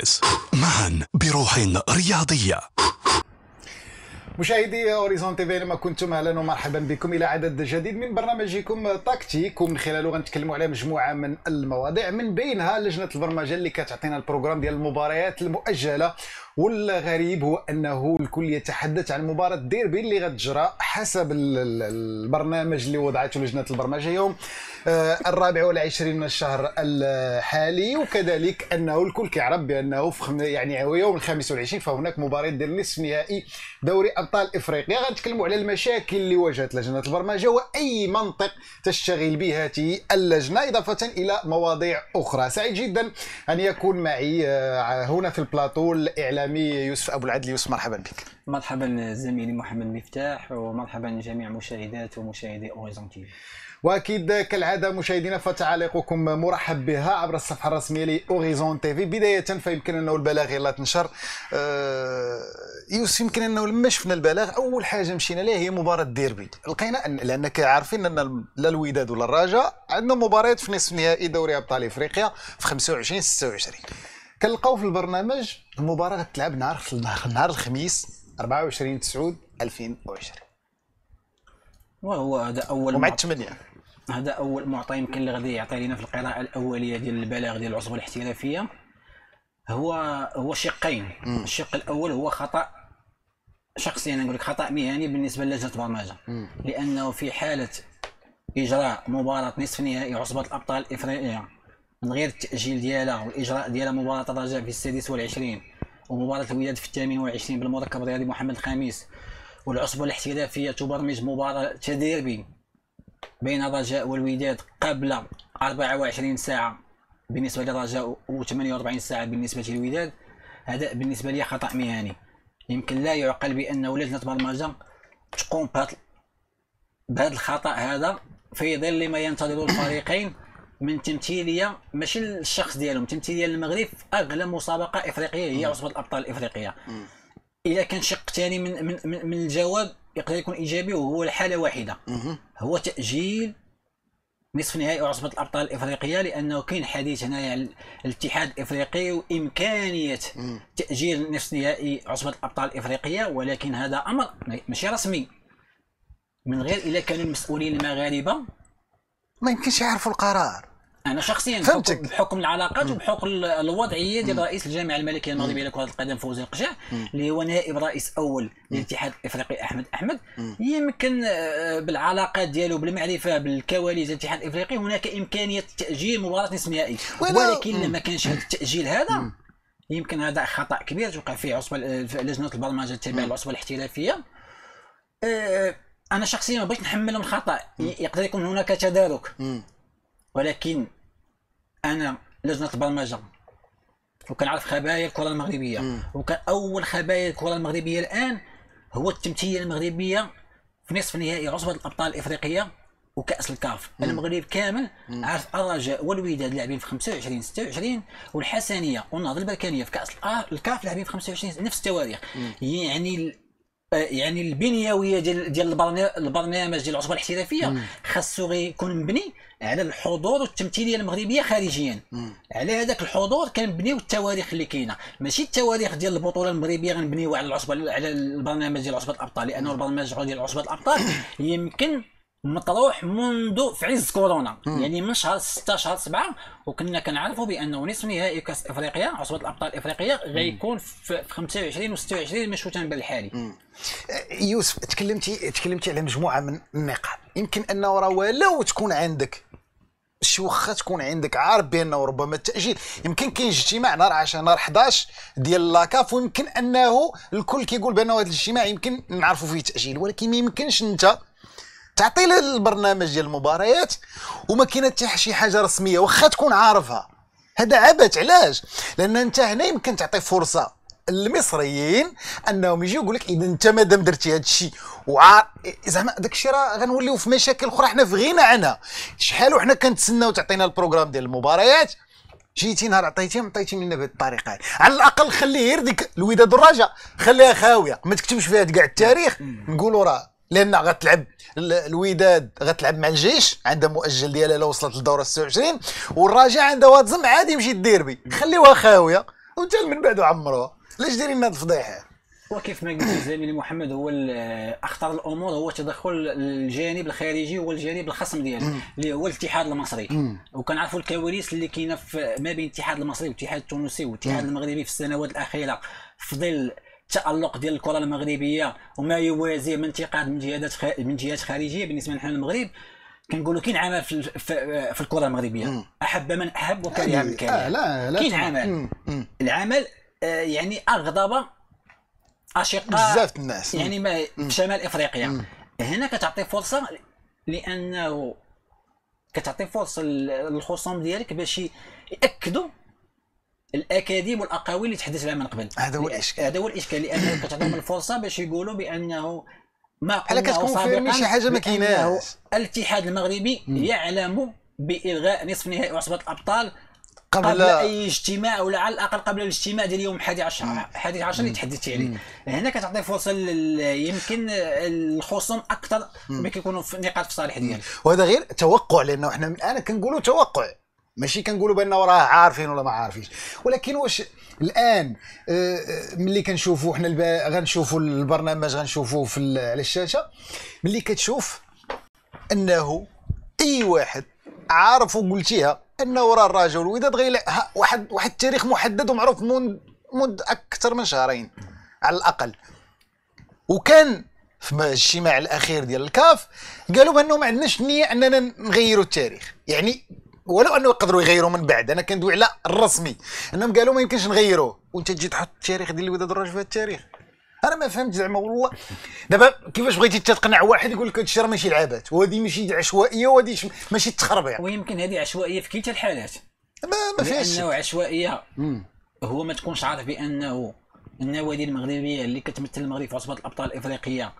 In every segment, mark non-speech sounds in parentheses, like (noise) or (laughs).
بس معا بروح رياضية. مشاهدي Horizon TV أينما كنتم أهلا ومرحبا بكم إلى عدد جديد من برنامجكم تاكتيك ومن خلاله غنتكلموا على مجموعة من المواضيع من بينها لجنة البرمجة اللي كتعطينا ال programme ديال المباريات المؤجلة. والغريب هو أنه الكل يتحدث عن مباراة ديربي اللي غتجرى حسب البرنامج اللي وضعته لجنة البرمجة يوم آه، الرابع والعشرين من الشهر الحالي وكذلك أنه الكل كيعرف بأنه في. يعني يوم الخامس والعشرين فهناك مباراة ديال نصف نهائي دوري أبطال إفريقيا غنتكلموا على المشاكل اللي واجهت لجنة البرمجة وأي منطق تشتغل به هذه اللجنة إضافة إلى مواضيع أخرى سعيد جدا أن يكون معي آه، هنا في البلاطو الاعلامي يوسف أبو العدل. يوسف مرحبا بك. مرحبا زميلي محمد مفتاح ومرحبا جميع مشاهدات ومشاهدي Horizon TV وأكيد كالعادة مشاهدينا فتعاليقكم مرحب بها عبر الصفحة الرسمية ل Horizon TV. بداية فيمكن أنه البلاغ يلا تنشر. أه يوسف يمكن أنه لما شفنا البلاغ. أول حاجة مشينا ليه؟ هي مباراة ديربي. لقينا أن لأنك عارفين أن لا الوداد ولا الرجاء عندنا مباريات في نصف نهائي دوري أبطال إفريقيا في 25 26 كنلقاو في البرنامج المباراه غتلعب نهار نهار الخميس 24 9 2020 وهو هذا أول ومع الثمانيه هذا أول معطى يمكن اللي غادي يعطي لنا في القراءة الأولية ديال البلاغ ديال العصبة الاحترافية. هو هو شقين. الشق الأول هو خطأ شخصيا نقول لك خطأ مهني بالنسبة للجنة البرمجة. لأنه في حالة إجراء مباراة نصف نهائي عصبة الأبطال الافريقيه من غير التأجيل ديالها والإجراء ديالها مباراة الرجاء في السادس والعشرين ومباراة الوداد في الثامن والعشرين بالمركب الرياضي محمد الخامس والعصبه الاحترافية تبرمج مباراة تديربي بين الرجاء والوداد قبل 24 ساعة. بالنسبة للرجاء و48 ساعة بالنسبة للوداد هذا بالنسبة لي خطأ مهني. يمكن لا يعقل بانه لجنه برمجه تقوم بهذا الخطأ هذا في ظل ما ينتظر الفريقين من تمثيلية ماشي الشخص ديالهم تمثيلية للمغرب في أغلى مسابقة إفريقية هي عصبة الأبطال الإفريقية. إذا كان شق ثاني من, من من الجواب يقدر يكون إيجابي وهو الحالة واحدة. هو تأجيل نصف نهائي عصبة الأبطال الإفريقية لأنه كاين حديث هنايا عن الاتحاد الإفريقي وإمكانية تأجيل نصف نهائي عصبة الأبطال الإفريقية ولكن هذا أمر ماشي رسمي. من غير إلا كانوا المسؤولين المغاربة ما يمكنش يعرفوا القرار. أنا شخصيا فهمتك. بحكم العلاقات وبحكم الوضعية ديال رئيس الجامعة الملكية المغربيه لكرة القدم فوزي القشع اللي هو نائب رئيس أول للاتحاد الإفريقي أحمد أحمد. يمكن آه، بالعلاقات ديالو بالمعرفة بالكواليس الاتحاد الإفريقي هناك إمكانية تأجيل مباراة نصف نهائي ولكن لما كانش هذا التأجيل هذا يمكن هذا خطأ كبير توقع فيه عصبة لجنة البرمجة التابعة للعصبة الاحترافية. آه، أنا شخصيا ما بغيتش نحملهم الخطأ. يقدر يكون هناك تدارك. ولكن أنا لجنة البرمجة. وكنعرف خبايا الكرة المغربية. وكان اول خبايا الكرة المغربية الآن هو التمثيليه المغربيه في نصف نهائي عصبه الأبطال الإفريقية وكأس الكاف. المغرب كامل عارف الرجاء والوداد لاعبين في 25 26 والحسنية والنهضه البركانية في كأس الكاف لاعبين في 25 نفس التواريخ. يعني يعني البنيوية ديال ديال البرنا- البرنامج ديال العصبة الاحترافية خاصو يكون مبني على الحضور والتمثيلية المغربية خارجيا. على هذاك الحضور كنبنيو التواريخ اللي كاينة. ماشي التواريخ ديال البطولة المغربية غنبنيو على العصبة على البرنامج ديال عصبه الأبطال لأنه البرنامج ديال عصبه الأبطال (coughs) يمكن مطروح منذ في عز كورونا يعني من شهر 6 شهر 7 وكنا كنعرفوا بأنه نصف نهائي كاس إفريقيا عصبة الأبطال الافريقيه غيكون في في 25 و 26 مشروطا بالحالي. يوسف تكلمتي تكلمتي على مجموعة من النقاط يمكن أنه راه ولو تكون عندك شي واخا تكون عندك عارف بأنه ربما التأجيل. يمكن كاين اجتماع نهار 10 نهار 11 ديال لاكاف ويمكن أنه الكل كيقول بأنه هذا الاجتماع يمكن نعرفوا فيه تأجيل. ولكن ما يمكنش أنت تعطي له البرنامج ديال المباريات وما كاين حتى شي حاجة رسمية واخا تكون عارفها. هذا عبث علاش؟ لأن أنت هنا يمكن تعطي فرصة المصريين أنهم يجيو يقول لك إذا أنت مادام درتي هذا الشيء وعار زعما داك الشيء راه غنوليو في مشاكل أخرى حنا في غنى عنها شحال وحنا كنتسناو تعطينا ال programme ديال المباريات؟ جيتي نهار عطيتي عطيتي لنا بهذه الطريقة. على الأقل خليه غير ديك الوداد والرجاء خليها خاوية. ما تكتبش فيها كاع التاريخ. نقولوا راه لأن غتلعب ال- الوداد غتلعب مع الجيش عندها مؤجل ديالها لو وصلت للدورة 26 والرجاء عندها واد زم عادي يمشي الديربي خليوها خاوية وانت من بعد عمروها علاش دايرين هاد الفضيحة؟ وكيف ما قلت زميلي محمد هو أخطر الأمور هو تدخل الجانب الخارجي هو الجانب الخصم ديالو اللي هو الاتحاد المصري. وكنعرفوا الكواليس اللي كاينة ما بين الاتحاد المصري والاتحاد التونسي والاتحاد المغربي في السنوات الأخيرة في ظل التالق ديال الكرة المغربية وما يوازيه من انتقاد من جهات. من جهات خارجية بالنسبة لنا المغرب كنقولوا كاين عمل في في, في الكرة المغربية. أحب من أحب وكره من كره آه لا لا كاين عمل. مم، مم. العمل آه، يعني أغضب أشقاء بزاف الناس. يعني ما في شمال إفريقيا. هنا كتعطي فرصة لأنه كتعطي فرصة للخصوم ديالك باش يأكدوا الاكاذيب والأقاويل اللي تحدث لها من قبل. هذا هو الإشكال. هذا هو الإشكال لأنه (coughs) كتعطيهم الفرصة باش يقولوا بأنه ما قلناه سابقاً شي حاجة ما كايناش. الاتحاد المغربي يعلم بإلغاء نصف نهائي عصبه الأبطال قبل- قبل أي اجتماع ولا على الأقل قبل الاجتماع ديال يوم 11 11 اللي تحدثت عليه هنا كتعطي فرصة يمكن الخصوم أكثر ما كيكونوا في نقاط في صالح ديالك وهذا غير توقع لأنه إحنا من الآن كنقولوا توقع. ماشي كنقولوا بأنه راه عارفين ولا ما عارفينش. ولكن واش الآن آه، آه، ملي كنشوفوا حنا غنشوفوا البرنامج غنشوفوه في على الشاشة ملي كتشوف أنه أي واحد عارف وقلتيها أنه راه الراجل الوداد غير واحد واحد التاريخ محدد ومعروف منذ منذ أكثر من شهرين على الأقل. وكان في الاجتماع الأخير ديال الكاف قالوا بأنه ما عندناش نية أننا نغيروا التاريخ. يعني ولو أنه يقدروا يغيروا من بعد. أنا كندوي على الرسمي. أنهم قالوا ما يمكنش نغيروه وأنت تجي تحط التاريخ ديال الوداد الراجل في التاريخ. أنا ما فهمت زعما والله. دابا كيفاش بغيتي تقنع واحد يقول لك هادشي راه ماشي لعبات وهذه ماشي عشوائية وهذه ماشي تخربيع ويمكن هذه عشوائية في كلتا الحالات. ما ما فيهاش. لأنه عشوائية هو ما تكونش عارف بانه النوادي المغربية اللي كتمثل المغرب في عصبه الأبطال الإفريقية.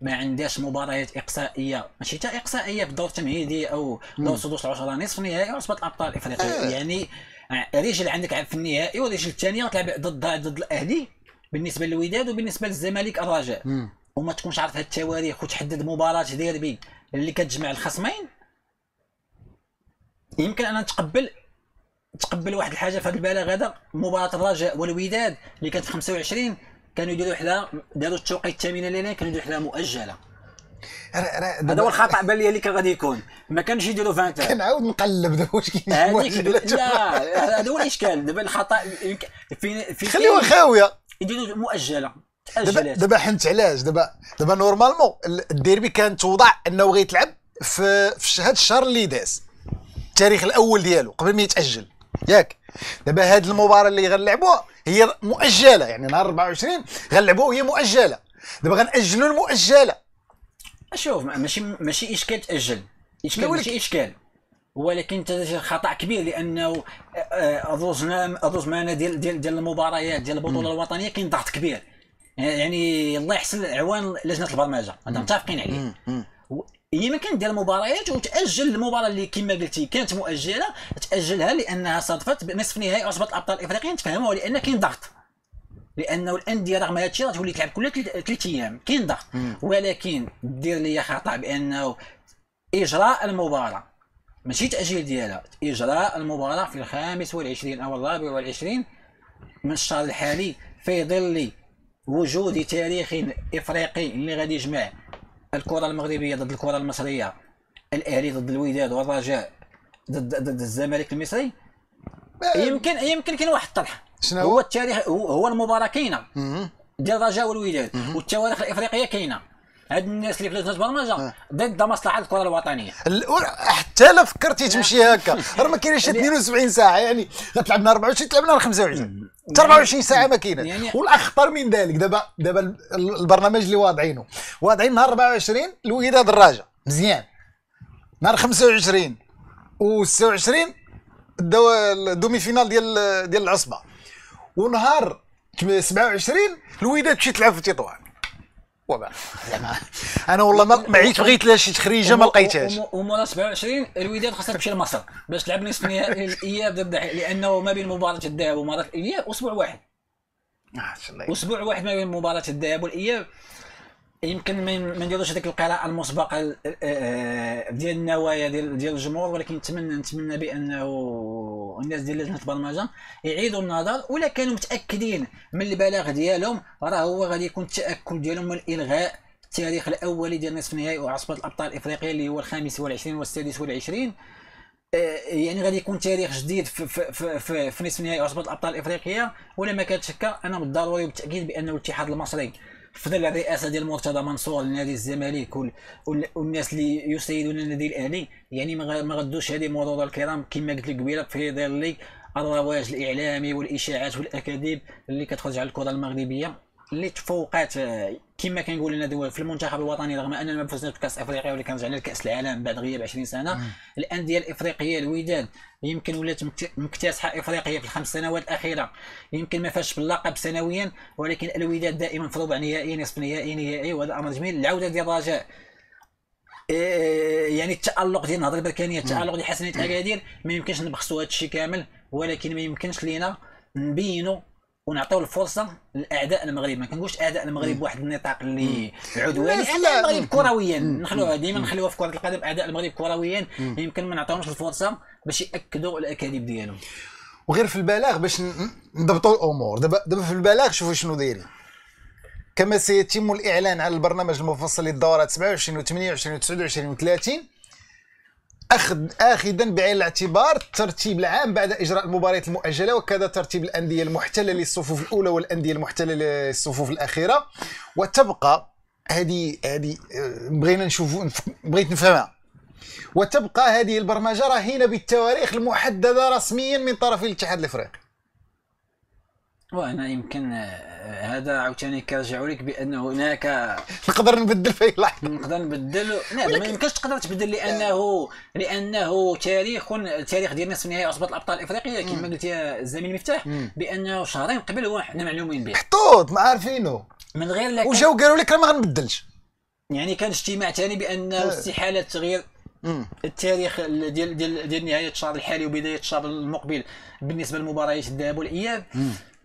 ما عندهاش مباريات إقصائية. ماشي حتى إقصائية بدور تمهيدي أو دور سدوس العشرة نصف نهائي عصبه الابطال الافريقيه آه. يعني رجل عندك في النهائي والرجل الثانية غتلعب ضد ضد الأهلي بالنسبة للوداد وبالنسبة للزمالك الرجاء وما تكونش عارف هاد التواريخ وتحدد مباراة ديربي اللي كتجمع الخصمين. يمكن أنا نتقبل تقبل واحد الحاجة في هذا البلاغ هذا مباراة الرجاء والوداد اللي كانت في 25 كانوا يديروا وحده داروا التوقيت الثامنه ليله كانوا يديروا وحده مؤجلة. هذا هو الخطأ بان لي اللي كان غادي يكون. ما كانش يديروا 20 كنعاود نقلب دابا واش كاين لا هذا هو الإشكال. دابا الخطأ يمكن- في في خليوها خاوية. يديروا مؤجلة. دابا دابا حنت علاش؟ دابا دابا normalement الديربي كان توضع إنه غيتلعب في في هذا الشهر اللي داز التاريخ الأول ديالو قبل ما يتأجل. ياك؟ دابا هاد المباراة اللي غنلعبوها هي مؤجلة يعني نهار 24 غنلعبوها وهي مؤجلة. دابا غنأجلوا المؤجلة. شوف ماشي ماشي إشكال تأجل. إشكال ماشي إشكال. ولكن خطأ كبير لأنه آه، الرزنا الرزمانه ديال ديال ديال المباريات ديال البطولة الوطنية كاين ضغط كبير. يعني الله يحسن عوان لجنة البرمجة. متفقين عليه. و- يمكن دير المباريات وتاجل المباراة اللي كما قلتي كانت مؤجلة تأجلها لأنها صادفت بنصف نهائي عصبه الابطال الافريقيه نتفهموا لأن كاين ضغط. لأنه الأندية رغم هذا الشيء تولي تلعب كل ثلاث أيام كاين ضغط. ولكن دير لي خطا بانه إجراء المباراة ماشي تأجيل ديالها إجراء المباراة في الخامس والعشرين أو الرابع والعشرين من الشهر الحالي في ظل وجود تاريخ إفريقي اللي غادي يجمع الكرة المغربية ضد الكرة المصرية الأهلي ضد الوداد والرجاء ضد ضد الزمالك المصري؟ يمكن يمكن كاين واحد الطرح. شنو هو؟ التاريخ هو المباراة كاينة. ديال الرجاء والوداد. والتواريخ الإفريقية كاينة. هاد الناس اللي في لجنة البرمجه ضد مصلحة الكرة الوطنية. ال- حتى لا فكرتي تمشي هكا. راه ما كاينش 72 ساعة يعني غتلعب نهار 24 تلعب نهار 25 حتى 24 ساعة ما كاينة. يعني- والأخطر من ذلك دابا دابا ال- ال- البرنامج اللي واضعينه. واضعين نهار 24 الوداد الرجاء مزيان. نهار 25 و 26 ال de... ال demi-finale ديال ديال العصبة. ونهار 27 الوداد تمشي تلعب في تطوان وبا. زعما. أنا والله ما عيت بغيت لها شي تخريجة ما لقيتهاش. ومورا 27 الوداد خاصها تمشي لمصر باش تلعب نصف نهائي الإياب ضد لأنه ما بين مباراة الذهاب ومباراة الإياب أسبوع واحد. آه، أسبوع واحد ما بين مباراة الذهاب والإياب. يمكن ما نديروش هذيك القراءة المسبقة ال- ديال النوايا ديال ديال الجمهور ولكن نتمنى نتمنى بأنه الناس ديال لجنة البرمجة يعيدوا النظر ولا كانوا متأكدين من البلاغ ديالهم راه هو غادي يكون التأكد ديالهم من الغاء التاريخ الاولي ديال نصف نهائي وعصبه الأبطال الإفريقية اللي هو الخامس والعشرين والسادس والعشرين. آه، يعني غادي يكون تاريخ جديد في في في, في, في نصف نهائي عصبه الأبطال الإفريقية ولا ما كانت شكا أنا بالضروري وبالتأكيد بان الاتحاد المصري في ظل الرئاسة ديال مرتضى منصور لنادي الزمالك وال- وال- والناس اللي يسيدون النادي الأهلي. يعني ما ما غدوش هذه مرور الكرام كما قلت لك قبيلة في ظل الرواج الإعلامي والإشاعات والأكاذيب اللي كتخرج على الكرة المغربية. اللي تفوقات آه، كما كنقول لنا دول في المنتخب الوطني رغم اننا ما فزناش بكاس أفريقيا ولكن رجعنا لكأس العالم بعد غياب 20 سنة الأندية الإفريقية الوداد يمكن ولات مكت- مكتسحة افريقيا في الخمس سنوات الأخيرة. يمكن ما فاش باللقب سنويا ولكن الوداد دائما في ربع نهائي نصف نهائي نهائي وهذا أمر جميل. العودة ديال الرجاء إيه، يعني التألق ديال النهضة البركانية التألق ديال حسنية أكادير ما يمكنش نبخسوا هذا الشيء كامل ولكن ما يمكنش لينا نبينوا ونعطيو الفرصة لأعداء المغرب. ما كنقولش أعداء المغرب بواحد النطاق اللي عدواني. أعداء. المغرب كرويا نخلوها ديما نخلوها في كرة القدم. أعداء المغرب كرويا يمكن ما نعطيهمش الفرصة باش يأكدوا الأكاذيب ديالهم. وغير في البلاغ باش نضبطوا الأمور. دابا دابا في البلاغ شوفوا شنو دايرين. كما سيتم الإعلان على البرنامج المفصل للدورات 27 و 28 و 29 و 30 أخذ اخذا بعين الاعتبار الترتيب العام بعد إجراء المباريات المؤجلة وكذا ترتيب الأندية المحتلة للصفوف الأولى والأندية المحتلة للصفوف الأخيرة. وتبقى هذه هذه آه، بغينا نشوفوا نف- بغيت نفهمها. وتبقى هذه البرمجة رهينه بالتواريخ المحددة رسميا من طرف الاتحاد الإفريقي. وأنا يمكن آه، هذا عاوتاني كرجعوا لك بأن هناك (laughs) نقدر نبدل في أي لحظة. نقدر نبدل. لا ما يمكنش تقدر تبدل لأنه لأنه تاريخ التاريخ ديال نصف نهائي عصبة الأبطال الإفريقية كما قلت يا الزميل مفتاح بأنه شهرين قبل هو حنا معلومين به. محطوط ما عارفينه. من غير كان- وجاو قالوا لك راه ما غنبدلش. يعني كان اجتماع ثاني بانه استحالة تغيير التاريخ ال- ديال ديال ديال نهاية الشهر الحالي وبداية الشهر المقبل بالنسبة لمباريات الذهاب والإياب.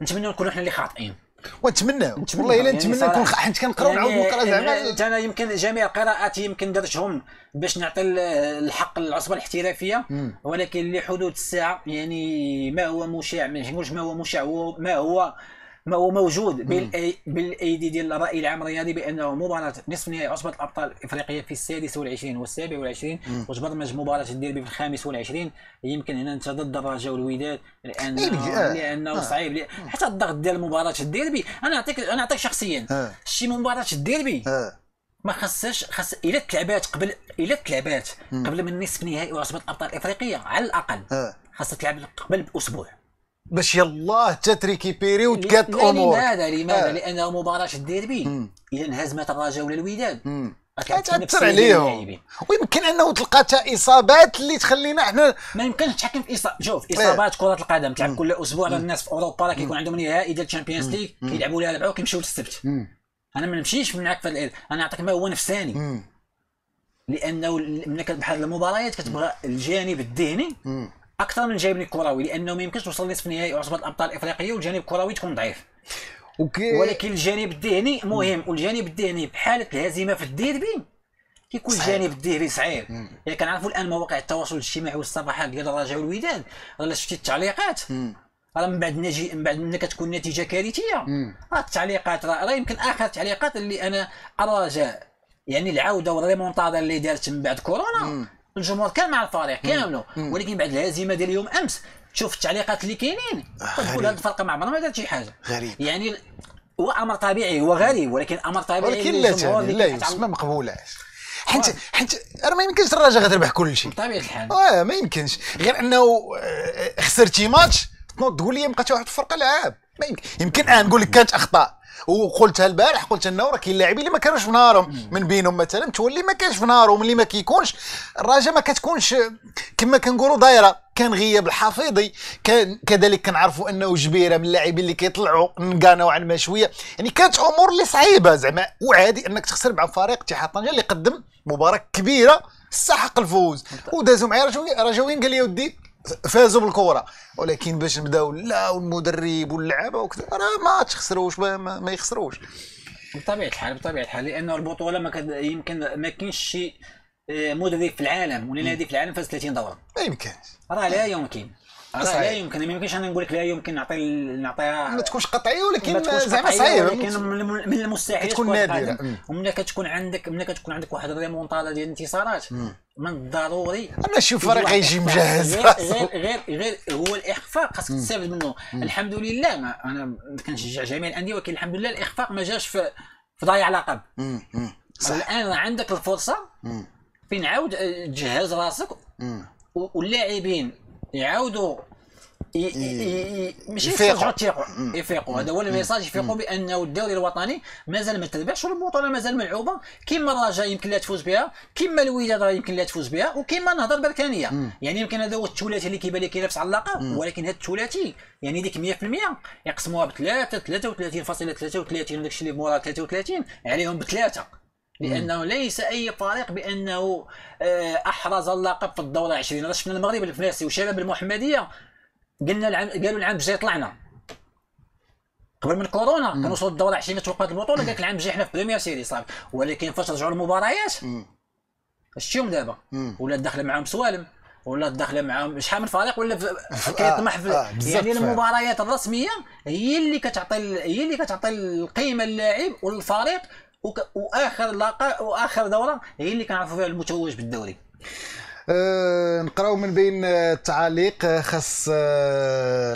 نتمنى نكونوا إحنا اللي خاطئين. ونتمناو والله إلا يعني نتمنى صراحة. نكون حيت كنقراو نعاود نقرا زعما. أنا يمكن جميع القراءات يمكن درتهم باش نعطي ال- الحق للعصبه الاحترافية. ولكن لحدود الساعة يعني ما هو مشاع ما هو مشاع ما هو ما هو موجود بالأي بالايدي ديال الرأي العام الرياضي بأنه مباراة نصف نهائي عصبة الأبطال الإفريقية في السادس والعشرين والسابع والعشرين وتبرمج مباراة الديربي في الخامس والعشرين يمكن هنا انت ضد الرجاء والوداد لأنه إيه، آه. لأنه آه. صعيب لأ- حتى الضغط ديال مباراة الديربي أنا نعطيك أنا نعطيك شخصيا آه. شي مباراة الديربي آه. ما خصهاش خاص إلا تلعبات قبل إلا تلعبات قبل من نصف نهائي وعصبه الأبطال الإفريقية على الأقل. خاصها تلعب قبل باسبوع باش يلاه تت récupérer وتقاد لا، امور لماذا؟ لماذا؟ آه. لأنه مباراة الديربي اذا انهزمت الرجاء ولا الوداد. تاثر. عليهم. ويمكن أنه تلقى تا إصابات اللي تخلينا إحنا ما يمكنش تحكم في إصابة شوف إصابات كرة القدم. تلعب كل أسبوع راه الناس في أوروبا راه كيكون عندهم نهائي ديال ال Champions League كيلعبوا لها ربعة وكيمشيو للسبت أنا ما نمشيش معاك في أنا نعطيك ما هو نفساني. لأنه ملي كتبحر المباريات كتبغى الجانب الذهني. أكثر من الجانب الكروي لأنه ما يمكنش توصل نصف نهائي عصبه الأبطال الإفريقية والجانب الكروي تكون ضعيف. وكي ولكن الجانب الذهني مهم والجانب الذهني بحالة الهزيمة في الديربي كيكون. الجانب الذهني صعيب. يعني كنعرفوا الآن مواقع التواصل الاجتماعي والصفحات ديال الرجاء والوداد راه شفتي التعليقات. راه من بعد نجي من بعد ملي كتكون النتيجه كارثية. راه التعليقات راه راه يمكن آخر التعليقات اللي أنا الرجاء يعني العودة والريمونتادا اللي دارت من بعد كورونا. الجمهور كان مع الفريق كامله ولكن بعد الهزيمة ديال يوم أمس تشوف التعليقات اللي كاينين. تقول غريب. هذا الفرقة ما عمرها ما دارت شي حاجة. غريب. يعني هو أمر طبيعي هو غريب ولكن أمر طبيعي ولكن لا تعني لا يوسف ما مقبولاش حيت حيت راه ما يمكنش الرجاء غتربح كل شيء بطبيعة الحال. آه ما يمكنش. غير أنه آه، خسرتي ماتش تنوض تقول لي بقات واحد الفرقة لعاب. ما يمكن يمكن أن نقول لك كانت أخطاء. وقلتها البارح قلت إنه راه كاين لاعبين اللي ما كانوش في نهارهم من بينهم مثلا تولي ما كانش في نهارهم اللي ما كيكونش الرجاء ما كتكونش كما كنقولوا دايرة كان غياب الحفيظي كان كذلك كنعرفوا أنه جبيرة من اللاعبين اللي كيطلعوا نقانوا عن ما شوية. يعني كانت أمور اللي صعيبة زعما وعادي أنك تخسر مع فريق اتحاد طنجه اللي قدم مباراة كبيرة استحق الفوز. ودازوا معايا رجاويين قال لي ودي فازوا بالكره ولكن باش نبداو لا والمدرب واللعابة وكذا راه ما تخسروش ما, ما, ما يخسروش. بطبيعة الحال بطبيعة الحال لأنه البطولة ما كد... يمكن ما كاينش شي آه، مدرب في العالم ولا نادي في العالم فاز 30 دورة. ما يمكنش راه لا يمكن. راه. لا يمكن. ما يمكنش أنا نقول لك لا يمكن نعطي نعطيها ما تكونش قطعيه ولكن زعما صعيب. ولكن من الم- من المستحيل تكون. مم. وملي كتكون عندك ملي كتكون عندك واحد الريمونتادا ديال الانتصارات من الضروري أما شي يجي فريق واحد يجي الإخفاق. مجهز غير. غير غير هو الإخفاق خاصك تستافد منه الحمد لله ما أنا كنشجع جميع الأندية ولكن الحمد لله الإخفاق ما جاش في في ضياع لقب مم، مم. الآن راه عندك الفرصة مم، فين عاود آه، تجهز راسك مم. و- واللاعبين يعاودوا ماشي يفيقوا. يفيقوا يفيقوا. هذا هو الميساج. يفيقوا بأنه الدوري الوطني مازال ما تربحش والبطولة مازال ملعوبة. كما الرجاء يمكن لا تفوز بها كما الوداد يمكن لا تفوز بها وكما النهضه البركانيه يعني يمكن هذا هو الثلاثي اللي كيبان لك ينافس على اللقب ولكن هذا الثلاثي يعني ديك 100% يقسموها بثلاثة 33.33 وداك الشيء اللي مورا 33 عليهم بثلاثة. لأنه ليس أي فريق بأنه آه، أحرز اللقب في الدورة 20 هذا شفنا المغرب الفرنسي وشباب المحمدية. قلنا العام قالوا العام الجاي طلعنا. قبل من كورونا كانوا وصلوا الدوره 20 توقفت البطوله قال لك العام الجاي حنا في première série صافي ولكن فاش رجعوا المباريات. شتيهم دابا؟ ولات داخله معاهم سوالم؟ ولا داخله معاهم شحال من فريق؟ ولا في- كيطمح في آه، بزاف يعني. المباريات الرسمية هي اللي كتعطي هي اللي كتعطي القيمة للاعب والفريق وك... وآخر لقاء وآخر دورة هي اللي كنعرفوا فيها المتوج بالدوري. آه، نقراو من بين آه، التعاليق. آه، خاص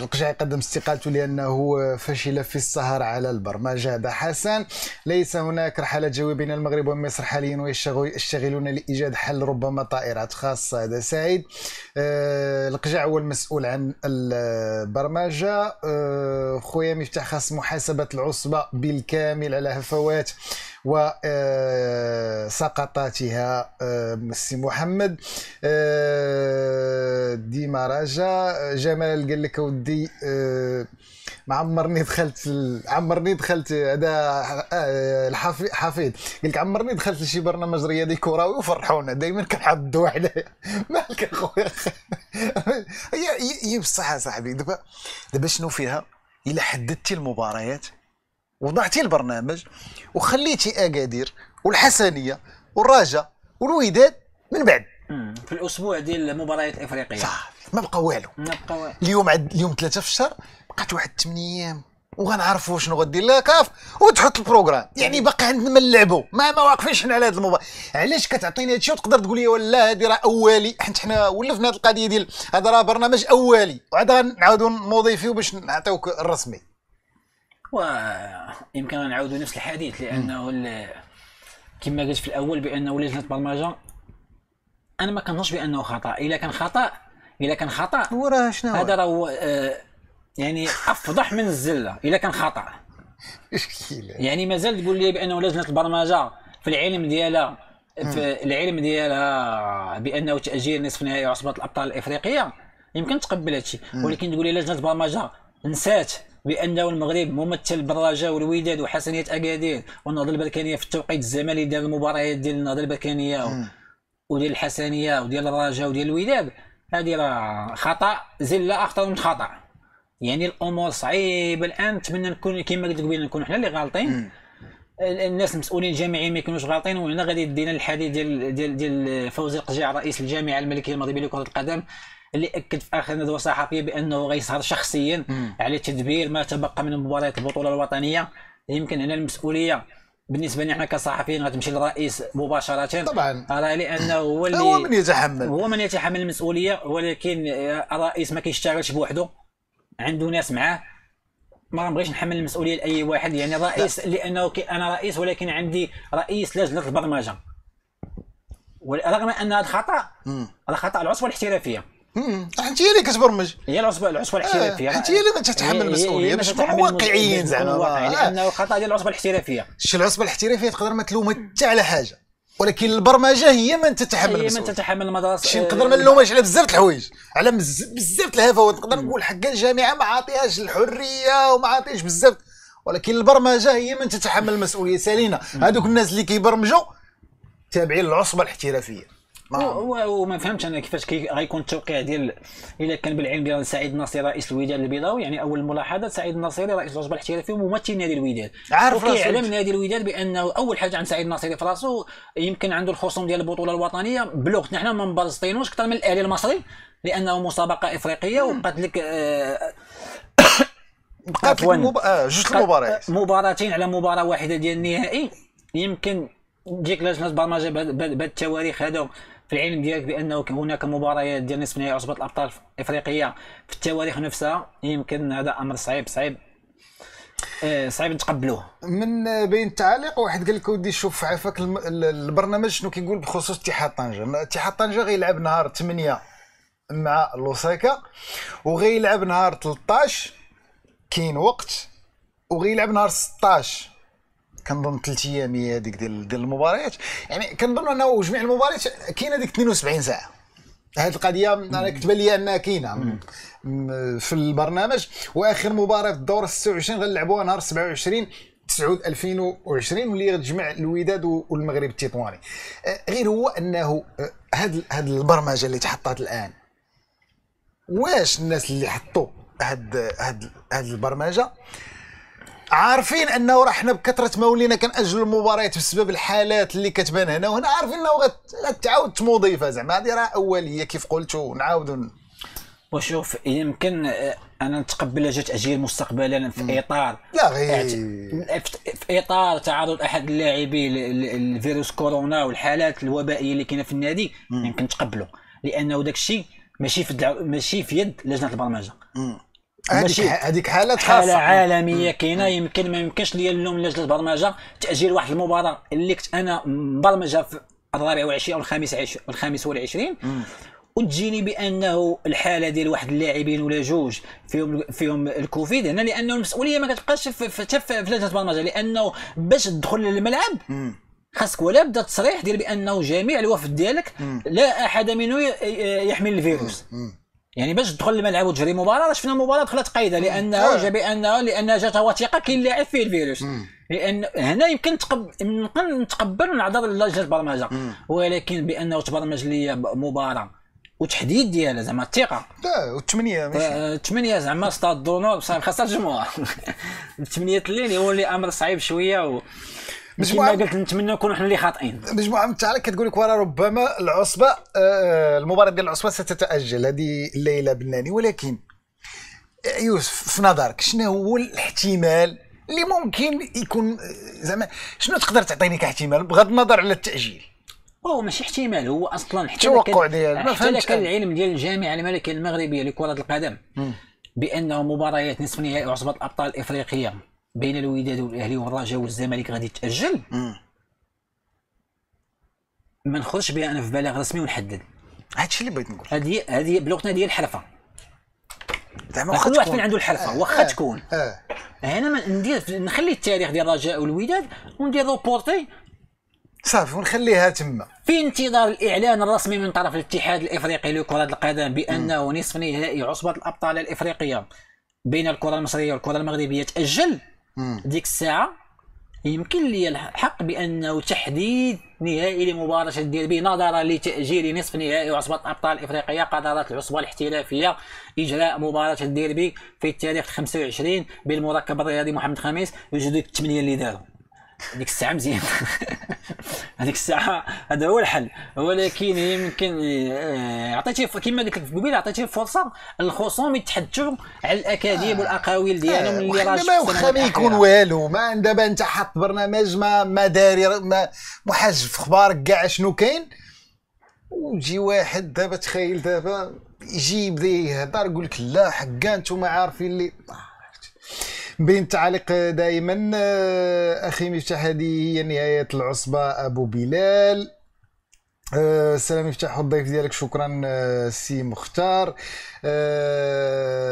القجع يقدم استقالته لأنه فشل في السهر على البرمجه هذا حسن. ليس هناك رحلات جوية بين المغرب ومصر حاليا ويشتغلون لإيجاد حل ربما طائرات خاصة. هذا سعيد. القجع هو المسؤول عن البرمجة. خويا مفتاح خاص محاسبة العصبة بالكامل على هفوات. وسقطاتها السي محمد. آه، ديما راجا جمال قال لك ودي آه، ما عمرني دخلت عمرني دخلت هذا آه، الحفيظ حفيظ قال لك عمرني دخلت لشي برنامج رياضي كروي وفرحونا. دائما كنحضوا عليه. (laughs) مالك اخويا (laughs) هي- هي بصح صاحبي. دابا دابا شنو فيها؟ إلا حددتي المباريات. وضعتي البرنامج وخليتي اكادير والحسنية والرجاء والوداد من بعد. في الأسبوع ديال المباريات الإفريقية. صافي ما بقى والو. نبقى اليوم عد اليوم ثلاثة في الشهر بقات واحد 8 أيام وغنعرفوا شنو غدير لها كاف وتحط ال programme. يعني باقي عندنا ما نلعبوا ما ما واقفينش حنا على هذا الموضوع علاش كتعطيني هادشي وتقدر تقول لي ولا هادي راه اولي حيت حنا ولفنا هاد القضية ديال هذا راه برنامج اولي وعاد غنعاودوا نوضي فيه باش نعطيوك الرسمي. ويمكن نعاودوا نفس الحديث لأنه كما قلت في الأول بأنه لجنه البرمجه أنا ما كنظنش بأنه خطأ. إلا كان خطأ إلا كان خطأ وراه شنو هذا راه هو آه، يعني أفضح من الزلة. إلا كان خطأ. (laughs) يعني مازال تقول لي بأنه لجنه البرمجه في العلم ديالها في العلم ديالها بأنه تاجيل نصف نهائي عصبة الأبطال الإفريقية يمكن تقبل هادشي. ولكن تقول لي لجنه البرمجه نسات بانه المغرب ممثل بالرجاء والوداد وحسنية أكادير والنهضه البركانية في التوقيت الزمني ديال المباريات ديال النهضه البركانية و- وديال الحسنية وديال الرجاء وديال الوداد. هذه راه خطأ زلة أخطر من خطأ. يعني الأمور صعيبه الآن نتمنى نكون كما قلت قبيله نكونوا حنا اللي غالطين. ال- الناس المسؤولين الجامعيين ما يكونوش غالطين وهنا غادي يدينا الحديث ديال ديال ديال فوزي القجاع رئيس الجامعة الملكيه المغربيه لكرة القدم. اللي أكد في آخر ندوة صحفية بأنه غيسهر شخصيا على تدبير ما تبقى من مباريات البطولة الوطنية. يمكن هنا المسؤولية بالنسبة لنا حنا كصحفيين غتمشي للرئيس مباشرة. طبعا. راه لأنه هو اللي هو من يتحمل. هو من يتحمل المسؤولية ولكن الرئيس ما كيشتغلش بوحده. عنده ناس معاه. ما نبغيش نحمل المسؤولية لأي واحد. يعني الرئيس لأنه كي أنا رئيس ولكن عندي رئيس لجنة البرمجة. ورغم أن هذا خطأ هذا خطأ العصبة الاحترافية. مم. أنت هي اللي كتبرمج هي العصبه العصبة الاحترافية. أنت هي اللي تتحمل هي- المسؤولية، هي ما باش نكونوا واقعيين زعما. آه. لأنه خطا ديال العصبة الاحترافية. شي العصبة الاحترافية تقدر ما تلومها حتى على حاجة. ولكن البرمجة هي من تتحمل هي من المسؤولية. تتحمل المدرسة شي نقدر ما نلومهاش على بزاف الحوايج. على بزاف الهفوات نقدر نقول حق الجامعة ما عاطيهاش الحرية وما عاطيهاش بزاف. ولكن البرمجة هي من تتحمل المسؤولية. سالينا هذوك الناس اللي كيبرمجوا تابعين للعصبة الاحترافية. وما فهمتش أنا كيفاش كي غيكون التوقيع ديال إلا كان بالعلم ديال سعيد الناصري رئيس الوداد البيضاوي يعني أول ملاحظة سعيد الناصري رئيس العصبه الاحترافيه وممثل نادي الوداد. عارف راسو. وكيعلم نادي الوداد بأنه أول حاجة عن سعيد الناصري في راسو يمكن عنده الخصوم ديال البطولة الوطنية بلغتنا حنا ما مبسطينوش أكثر من الأهلي المصري لأنه مسابقة إفريقية وبقات لك آه، (coughs) بقات لك عفواً. المب... آه جوج المباريات. مباراتين على مباراة واحدة ديال النهائي. يمكن تجيك لجنه البرمجه بهاد بهاد التواريخ هذا في العلم ديالك بأنه هناك مباريات ديال نصف نهائي عصبه الأبطال الإفريقية في التواريخ نفسها يمكن هذا أمر صعيب صعيب آه، صعيب نتقبلوه من بين التعاليق واحد قال لك ودي شوف. ال- البرنامج شنو كيقول بخصوص اتحاد طنجة اتحاد طنجة غيلعب نهار 8 مع لوسيكا وغيلعب نهار 13 كاين وقت وغيلعب نهار 16 كنظن ثلاث أيام هي هذيك ديال ديال المباريات. يعني كنظن أنه جميع المباريات كاينة ديك 72 ساعة. هذه القضية أنا كتبان لي أنها كاينة. في البرنامج. وآخر مباراة في الدوره 26 غنلعبوها نهار 27 9 2020 واللي غتجمع الوداد والمغرب التطواني. آه، غير هو أنه هذه هذه البرمجة اللي تحطات الآن واش الناس اللي حطوا هاد هاد هاد البرمجة؟ عارفين انه راه حنا بكثرة ما ولينا كنأجلوا المباريات بسبب الحالات اللي كتبان هنا وهنا عارفين انه غت- غتعاود تموظفها زعما هذه راه اوليه كيف قلت ونعاودوا ن- وشوف يمكن آه، أنا نتقبل جات تاجيل مستقبلا في اطار لا غير. في إطار تعرض أحد اللاعبين لفيروس كورونا والحالات الوبائية اللي كاينة في النادي يمكن تقبله. لأنه داك الشيء ماشي في. ماشي في يد لجنة البرمجة. ماشي- هذيك حالات حالة خاصة. عالمية كاينة. يمكن ما يمكنش ليا اللوم لجنه البرمجة. تأجيل واحد المباراة اللي كنت أنا مبرمجة في الرابع والعشرين أو الخامس. الخامس والعشرين. وتجيني بأنه الحالة ديال واحد اللاعبين ولا جوج فيهم فيهم الكوفيد هنا لأنه المسؤولية ما كتبقاش في في, لجنه البرمجة. لأنه باش تدخل للملعب خاصك ولا بدا تصريح ديال بأنه جميع الوفد ديالك لا أحد منه يحمل الفيروس. يعني باش تدخل الملعب وتجري مباراة راه شفنا مباراة دخلت قايدة لأنه آه. جا بانه لأن جات وثيقة كاين لاعب فيه الفيروس. لأن هنا يمكن تقب... يمكن نتقبل ونعذر لجنه البرمجه ولكن بأنه تبرمج لي مباراة وتحديد ديالها زعما الثقة. لا والثمانية ماشي. آه، ثمانية زعما ستاد دونور خاصها (laughs) الجمهور ثمانية الليل يولي أمر صعيب شوية و مهم. قلت نتمنى نكونوا حنا اللي خاطئين. مجموعة من التعليق كتقول لك ورا ربما العصبة آه، المباراة ديال العصبة ستتأجل. هذه الليلة بناني. ولكن آه، يوسف في نظرك شنو هو الاحتمال اللي ممكن يكون آه، زعما شنو تقدر تعطيني كاحتمال بغض النظر على التأجيل؟ هو ماشي احتمال. هو أصلا حتى توقع لك- ديال- ما حتى فهمتش لك. العلم ديال الجامعة الملكيه المغربية لكرة القدم. بأنه مباريات نصف نهائي عصبة الأبطال الإفريقية. بين الوداد والأهلي والرجاء والزمالك غادي تاجل ما نخرجش بها أنا في بلاغ رسمي ونحدد. هادشي اللي بغيت نقول. هذه هذه بلغتنا ديال الحلفة. زعما كل واخا واحد تكون- فين عنده الحلفة؟ آه، واخا آه، تكون. آه. هنا ما ندير نخلي التاريخ ديال الرجاء والوداد وندير روبورتي صافي ونخليها تما. في انتظار الإعلان الرسمي من طرف الاتحاد الإفريقي لكرة القدم بانه نصف نهائي عصبة الأبطال الإفريقية بين الكرة المصرية والكرة المغربية تأجل. ديك الساعة يمكن لي الحق بأنه تحديد نهائي لمباراة الديربي نظرا لتأجيل نصف نهائي عصبه الابطال الافريقيه قررت العصبة الاحترافية إجراء مباراة الديربي في التاريخ 25 بالمركب الرياضي محمد خميس ديك الثمانيه اللي داروا. هذيك الساعة مزيان. (laughs) هذيك الساعة هذا هو الحل. ولكن يمكن آه، عطيتي كما قلت لك في قبيل عطيتي فرصة الخصوم يتحدثوا على الأكاذيب والأقاويل ديالهم اللي راه ما واخا ما يكون. والو. ما دابا انت حاط برنامج ما ما داري ما محاج في أخبارك كاع شنو كاين؟ ويجي واحد دابا تخيل دابا يجي يبدا يهضر يقول لك لا حكا أنتم عارفين اللي بين التعليق دائما آه، أخي مفتاح هذه هي نهاية العصبة أبو بلال. آه، السلام مفتاح الضيف ديالك شكرا آه، سي مختار. آه،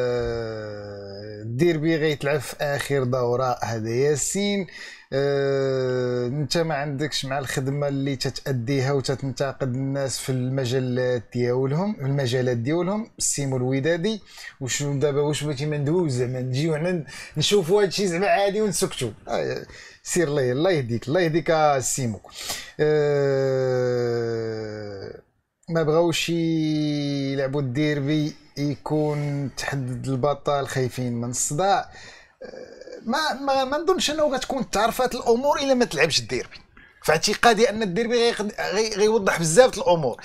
الديربي غيتلعب في آخر دورة هذا ياسين. آه، انت ما عندكش مع الخدمة اللي تتأديها وتتنتقد الناس في المجلات ديالهم في المجالات ديالهم السيمو الودادي. وشنو دابا واش بغيتي ما ندوز؟ زعما نجيو حنا نشوفوا هذا الشيء زعما عادي ونسكتوا آه، سير الله الله يهديك الله يهديك السيمو آه، ما بغاوش يلعبوا الديربي يكون تحدد البطل خايفين من الصداع. أه، ما ما, ما نظنش انه غتكون تعرفات الأمور الا ما تلعبش الديربي. في اعتقادي ان الديربي غيوضح بزاف الأمور.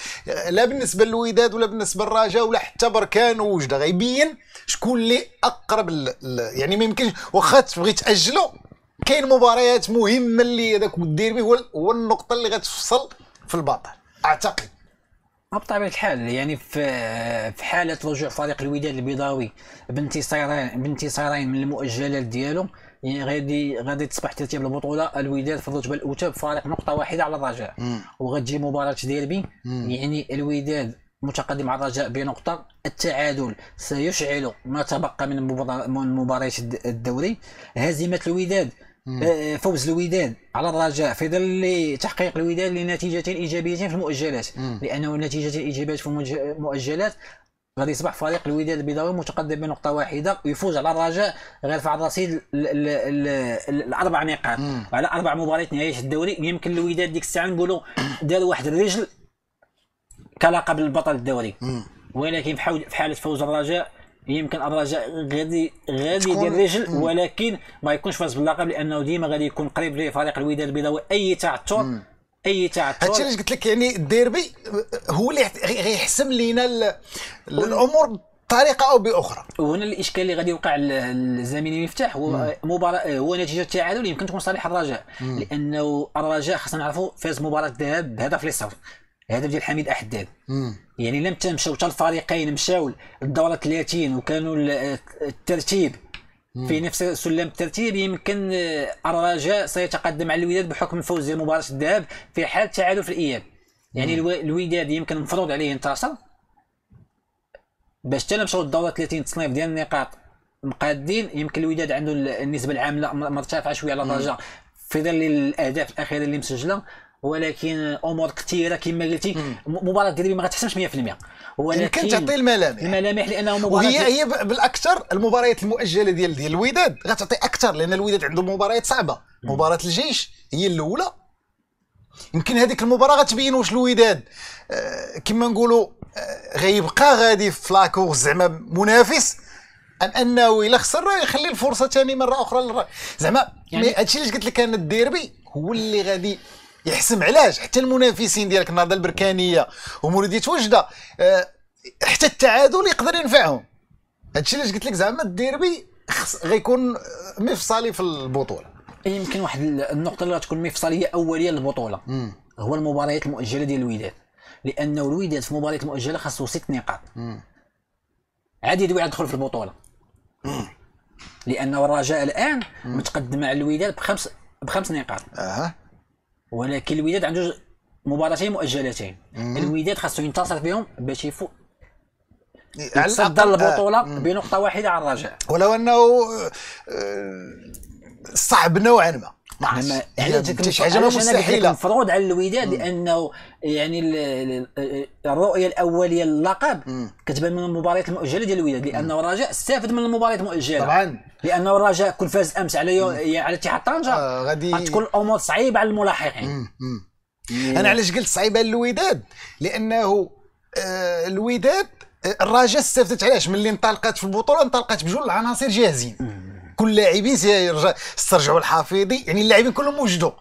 لا بالنسبة للوداد ولا بالنسبة للرجاء ولا حتى بركان ووجدة. غيبين شكون اللي أقرب ل... يعني ما يمكنش واخا تبغي تأجلو كاين مباريات مهمة اللي هذاك الديربي هو هو النقطة اللي غتفصل في البطل أعتقد. بطبيعة الحال يعني في في حالة رجوع فريق الوداد البيضاوي بانتصارين بانتصارين من المؤجلات ديالو يعني غادي غادي تصبح ترتيب البطولة. الوداد في الرتبة الأولى بفارق نقطة واحدة على الرجاء. وغتجي مباراة ديربي. يعني الوداد متقدم على الرجاء بنقطة. التعادل سيشعل ما تبقى من مباريات الد- الدوري. هزيمة الوداد فوز الوداد على الرجاء في ظل تحقيق الوداد لنتيجتين ايجابيتين في المؤجلات. لأنه النتيجتين الإيجابيات في المؤج- المؤجلات غادي يصبح فريق الوداد البيضاوي متقدم بنقطة واحدة ويفوز على الرجاء ال- ال- ال- الأربع نقاط. وعلى أربع مباريات نهاية الدوري يمكن الوداد ديك الساعة نقولوا دار واحد الرجل كلقب البطل الدوري. ولكن في في حالة فوز الرجاء يمكن الرجاء غادي غادي يدير رجل ولكن ما يكونش فاز باللقب لأنه ديما غادي يكون قريب لفريق الوداد البيضاوي أي تعثر أي تعثر. هادشي علاش قلت لك يعني الديربي هو اللي غي- غيحسم لينا ال- الأمور بطريقة أو بأخرى. وهنا الإشكال اللي غادي يوقع ل- لزميلي مفتاح هو مباراه هو نتيجة التعادل يمكن تكون صالح الرجاء لأنه الرجاء خصنا نعرفوا فاز مباراة الذهاب بهدف للصفر هدف ديال حميد أحداد. يعني لم تمشوا حتى الفريقين مشاو للدوره 30 وكانوا ال- الترتيب في نفس سلم الترتيب يمكن الرجاء سيتقدم على الوداد بحكم الفوز ديال مباراة الذهاب في حال تعادل في الإياب. يعني الو- الوداد يمكن مفروض عليه ينتصر. باش حتى نمشيو للدوره 30 تصنيف ديال النقاط مقادين يمكن الوداد عنده ال- النسبة العامله مرتفعه شوية على الرجاء في ظل الأهداف الأخيرة اللي مسجلة ولكن امور كثيره كما قلتي مباراه ديربي ما غتحسمش 100% ولكن يمكن تعطي الملامح. الملامح لأنه مباراة وهي هي بالأكثر المباريات المؤجلة ديال ديال الوداد. غتعطي أكثر لأن الوداد عنده مباريات صعبة. مباراة الجيش هي الأولى. يمكن هذيك المباراة غتبين واش الوداد آه، كما نقولوا آه، غيبقى غادي في لاكور زعما منافس. ام أنه إلا خسر يخلي الفرصة ثاني مرة أخرى زعما يعني- يعني هادشي اللي قلت لك أنا الديربي هو اللي غادي يحسم علاش؟ حتى المنافسين ديالك النهضه البركانية ومولوديه وجدة آه، حتى التعادل يقدر ينفعهم. هادشي اللي قلت لك زعما الديربي غيكون آه، مفصلي في البطولة. يمكن واحد ال- النقطة اللي غتكون مفصلية أولية للبطولة. هو المباريات المؤجلة ديال الوداد. لأنه الوداد في المباريات المؤجله خاصو ست نقاط. عادي يدوي الدخول في البطولة. لأنه الرجاء الآن متقدم على الوداد بخمس بخمس نقاط. أها. ولكن الوداد عنده مباراتين مؤجلتين. الوداد خاصو ينتصر فيهم باش يفوق على يتصدر الأقل، آه، البطوله بنقطة واحدة على الرجاء. ولو أنه آه، صعب نوعا ما. ما عرفتش. لما هي علاش قلت شي حاجة مستحيله مفروض على الوداد لأنه يعني ال- ال- الرؤية الأولية للقب كتبان من المباريات المؤجلة ديال الوداد لأنه الرجاء استافد من المباريات المؤجلة. طبعا. لأنه الرجاء كل فاز أمس على يو... يعني على اتحاد طنجة. آه، غادي- غتكون الأمور صعيبة على الملاحقين. أنا علاش قلت صعيبة للوداد لأنه آه، الوداد آه، الرجاء استفدت علاش؟ ملي انطلقت في البطولة انطلقت بجوج العناصر جاهزين. كل لاعبين استرجعوا الحفيظي. يعني اللاعبين كلهم وجدوا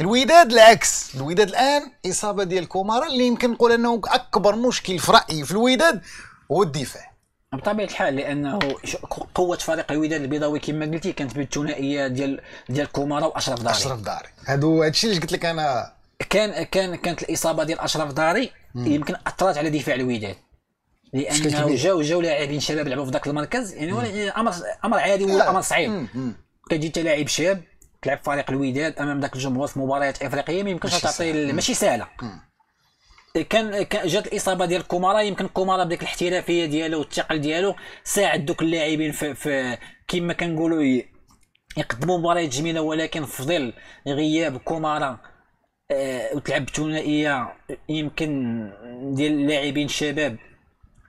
الوداد العكس. الوداد الآن إصابة ديال كومارا اللي يمكن نقول أنه أكبر مشكل في رأيي في الوداد هو الدفاع. بطبيعة الحال لأنه قوة فريق الوداد البيضاوي كما قلتي كانت بالثنائية ديال ديال كومارا وأشرف داري. أشرف داري. هادو هادشي اللي قلت لك أنا كان كان كانت الإصابة ديال أشرف داري يمكن أثرت على دفاع الوداد. لأنه. جاو جاو لاعبين شباب لعبوا في ذاك المركز. يعني هو أمر أمر عادي ولا أمر صعيب. كتجي انت لاعب شاب تلعب فريق الوداد أمام ذاك الجمهور في مباريات إفريقية ما يمكنش تعطي ماشي سهلة. كان جات الإصابة ديال كومارا يمكن كومارا بديك الاحترافية ديالو والثقل ديالو ساعد دوك اللاعبين في, في كما كنقولوا يقدموا مباريات جميلة ولكن في ظل غياب كومارا آه، وتلعب ثنائية يمكن ديال اللاعبين الشباب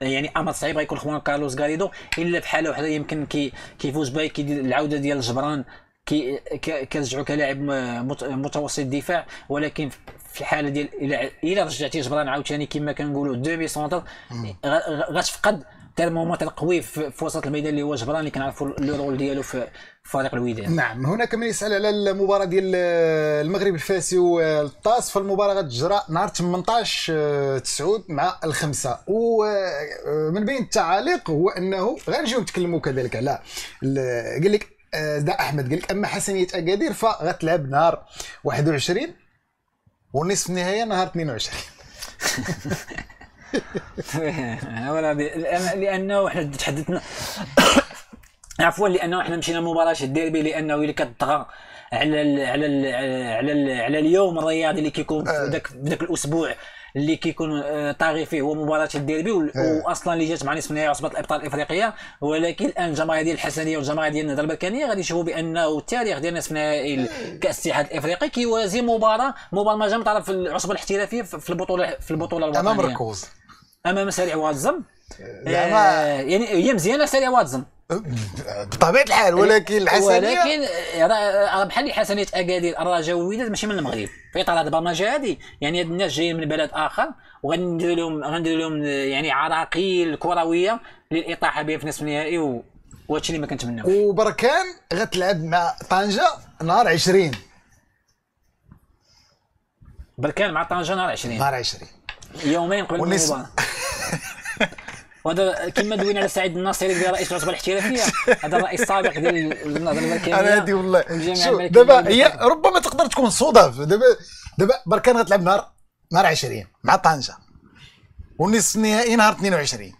يعني أمر صعيب غيكون خوان كارلوس غاريدو إلا بحاله وحدة يمكن كي كيفوز بها كيدير العودة ديال الجبران كي ك- كنرجعوا كلاعب متوسط دفاع ولكن في الحاله ديال إلى رجعتي جبران عاوتاني كما كنقولوا demi-centre غتفقد ترمومتر قوي في في وسط الميدان اللي هو جبران اللي كنعرفوا le rôle ديالو في فريق الوداد. نعم هناك من يسأل على المباراة ديال المغرب الفاسي والطاس فالمباراه غتجرى نهار 18 9 مع الخمسة. ومن بين التعاليق هو أنه غنجيو نتكلموا كذلك على ال- قال لك آه، دا أحمد قال لك أما حسنية أكادير فغتلعب نهار 21 ونصف النهائي نهار 22 (laughs) (laughs) ولا بي- لأن- لأنه حنا تحدثنا (coughs) عفوا لأنه حنا مشينا لمباراه الديربي لأنه اللي كتطغى على ال على ال على ال على اليوم الرياضي اللي كيكون في ذاك في ذاك الأسبوع. اللي كيكون آه، طاغي فيه هو مباراة الديربي وال- واصلا اللي جات مع نصف نهائي عصبة الأبطال الإفريقية. ولكن الآن الجماهير ديال الحسنية والجماهير ديال النهضه البركانيه غادي يشوفوا بأنه التاريخ ديال نصف نهائي كأس الاتحاد الإفريقي كيوازي مباراة مباراة من طرف العصبة الاحترافية في البطوله في البطولة الوطنية. امام ركوز. أمام سريع واتزم زعما- آه يعني هي مزيانة سريع واتزم بطبيعة الحال ولكن الحسنيه ولكن آه، راه بحال اللي حسنيه اكادير الرجاء والوداد ماشي من المغرب. في اطار هذه البرمجه هذه يعني هاد الناس جايين من بلد آخر وغندير لهم غندير لهم آه، يعني عراقيل كروية للإطاحة بهم في نصف النهائي وهادشي اللي ما كنتمناوش. وبركان غتلعب مع طنجة نهار 20 بركان مع طنجة نهار 20 نهار 20 يومين قبل المباراه (laughs) وهذا كما دوينا على سعيد الناصري اللي رئيس العصبه الاحترافية. هذا الرئيس السابق ديال النهضه البركانية. أنا هادي والله. الملكيه دابا ديال هي ربما تقدر تكون صدف دابا دابا بركان غتلعب نهار نهار 20 مع طنجة. والنصف النهائي نهار 22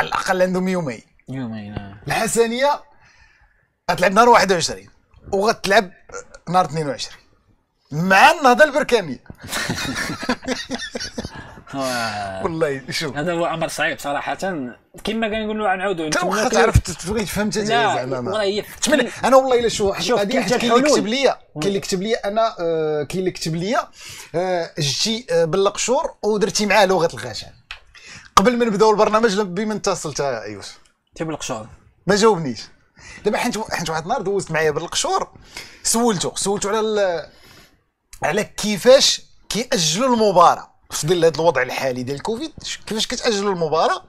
على الأقل عندهم يومين. يومين آه. الحسنية غتلعب نهار 21 وغتلعب نهار 22 مع النهضة البركانية. (laughs) والله شوف. هذا هو أمر صعيب صراحة. كما كنقولوا نعاودوا انت واخا تعرف تبغي تفهم انت زعما ما- والله تمنى أنا والله إلا شو شوف، هذه كاين اللي. كتب لي كاين اللي كتب لي أنا آه، كاين اللي كتب لي آه، جيتي آه، بالقشور ودرتي معاه لغة الغشام قبل ما نبداو البرنامج بما اتصلت يوسف. تيب القشور ما جاوبنيش. دابا حيت حيت واحد النهار دوزت معايا بالقشور سولته سولته على على كيفاش كيأجلوا المباراة. في ظل هذا الوضع الحالي ديال الكوفيد كيفاش كتأجلوا المباراة؟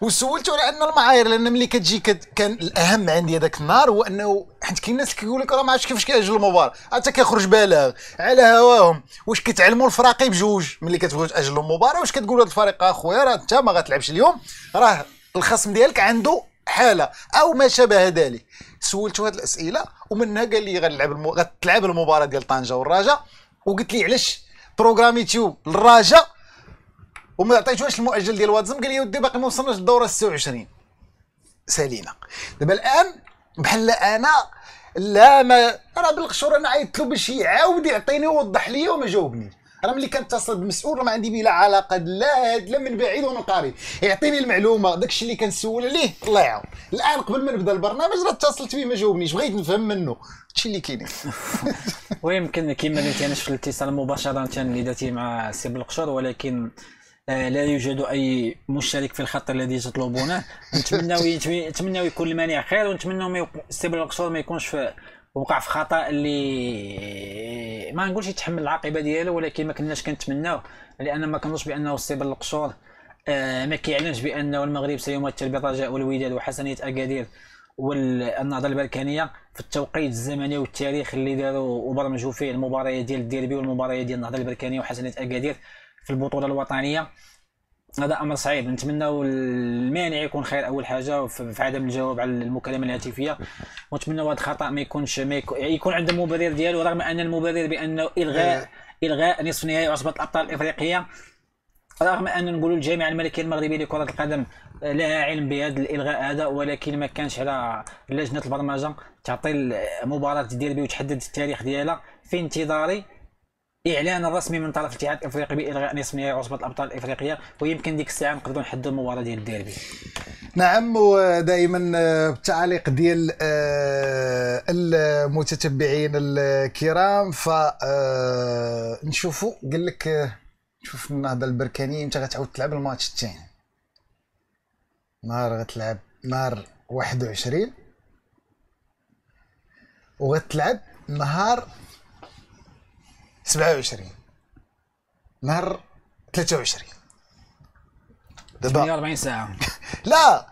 وسولته على أن المعايير لأن ملي كتجي كت كان الأهم عندي هذاك النهار هو أنه حيت كاين الناس كيقول لك راه ما عرفتش كيفاش كيأجلوا المباراة. حتى كيخرج بلاغ على هواهم. واش كتعلموا الفراقي بجوج؟ ملي كتبغيو تأجلوا المباراة واش كتقولوا هذا الفريق أخويا؟ راه أنت ما غتلعبش اليوم. راه الخصم ديالك عنده حالة أو ما شابه ذلك. سولته هذه الأسئلة ومنها قال لي غنلعب. غتلعب المباراة ديال طنجة والرجاء وقلت لي علاش بروغراميتيو للرجاء وما عطيتوهاش المؤجل ديال واتزم قال لي ودي باقي ما وصلناش للدورة 26 سالينا. دابا الآن بحال أنا لا ما أنا بالقشور أنا عيطت له باش يعاود يعطيني ويوضح لي وما جاوبنيش. أنا ملي كنتصل بمسؤول ما عندي بلا علاقة لا هاد لا من بعيد ومن قريب. يعطيني المعلومة داكشي اللي كنسول عليه الله الآن قبل ما نبدأ البرنامج راه اتصلت بيه ما جاوبنيش بغيت نفهم منه. هادشي اللي كاين. (laughs) ويمكن كما قلتي أنا شفت الاتصال مباشرة اللي درتي مع سي بالقشور ولكن آه، لا يوجد أي مشترك في الخط الذي تطلبونه. نتمناو نتمناو يكون المانع خير يكون- سي بالقشور ما يكونش في وقع في خطأ اللي ما نقولش يتحمل العاقبه ديالو ولكن ما كناش كنتمناو لأن ما كنظنش بأنه السي بالقشور آه، ما كيعلنش بأنه المغرب سيمثل بالرجاء والوداد وحسنية أكادير والنهضة البركانية في التوقيت الزمني والتاريخ اللي داروا وبرمجوا فيه المباريات ديال الديربي والمباريات ديال النهضة البركانية وحسنية أكادير في البطولة الوطنية. هذا أمر صعيب. نتمناو المانع يكون خير أول حاجة في عدم الجواب على المكالمة الهاتفية. ونتمناو هذا الخطأ ما يكونش ما يكون, يكون عنده مبرر ديالو رغم أن المبرر بانه إلغاء إلغاء نصف نهائي عصبة الأبطال الإفريقية رغم أن نقولوا الجامعة الملكيه المغربيه لكرة القدم لها علم بهذا الإلغاء هذا ولكن ما كانش على لجنة البرمجة تعطي المباراه الديربي وتحدد التاريخ ديالها في انتظار إعلان الرسمي من طرف الاتحاد الإفريقي بإلغاء نصف نهائي عصبه الأبطال الإفريقية ويمكن ديك الساعة نقدروا نحددوا المباراه ديال الديربي. نعم ودائما آه، بالتعليق ديال آه، المتتبعين الكرام. ف آه، نشوفوا قال لك شوف النهضة البركانية أنت غتعاود تلعب الماتش الثاني نهار غتلعب نهار 21 وغتلعب نهار 27 نهار 23 دابا. 48 ساعة. (laughs) لا.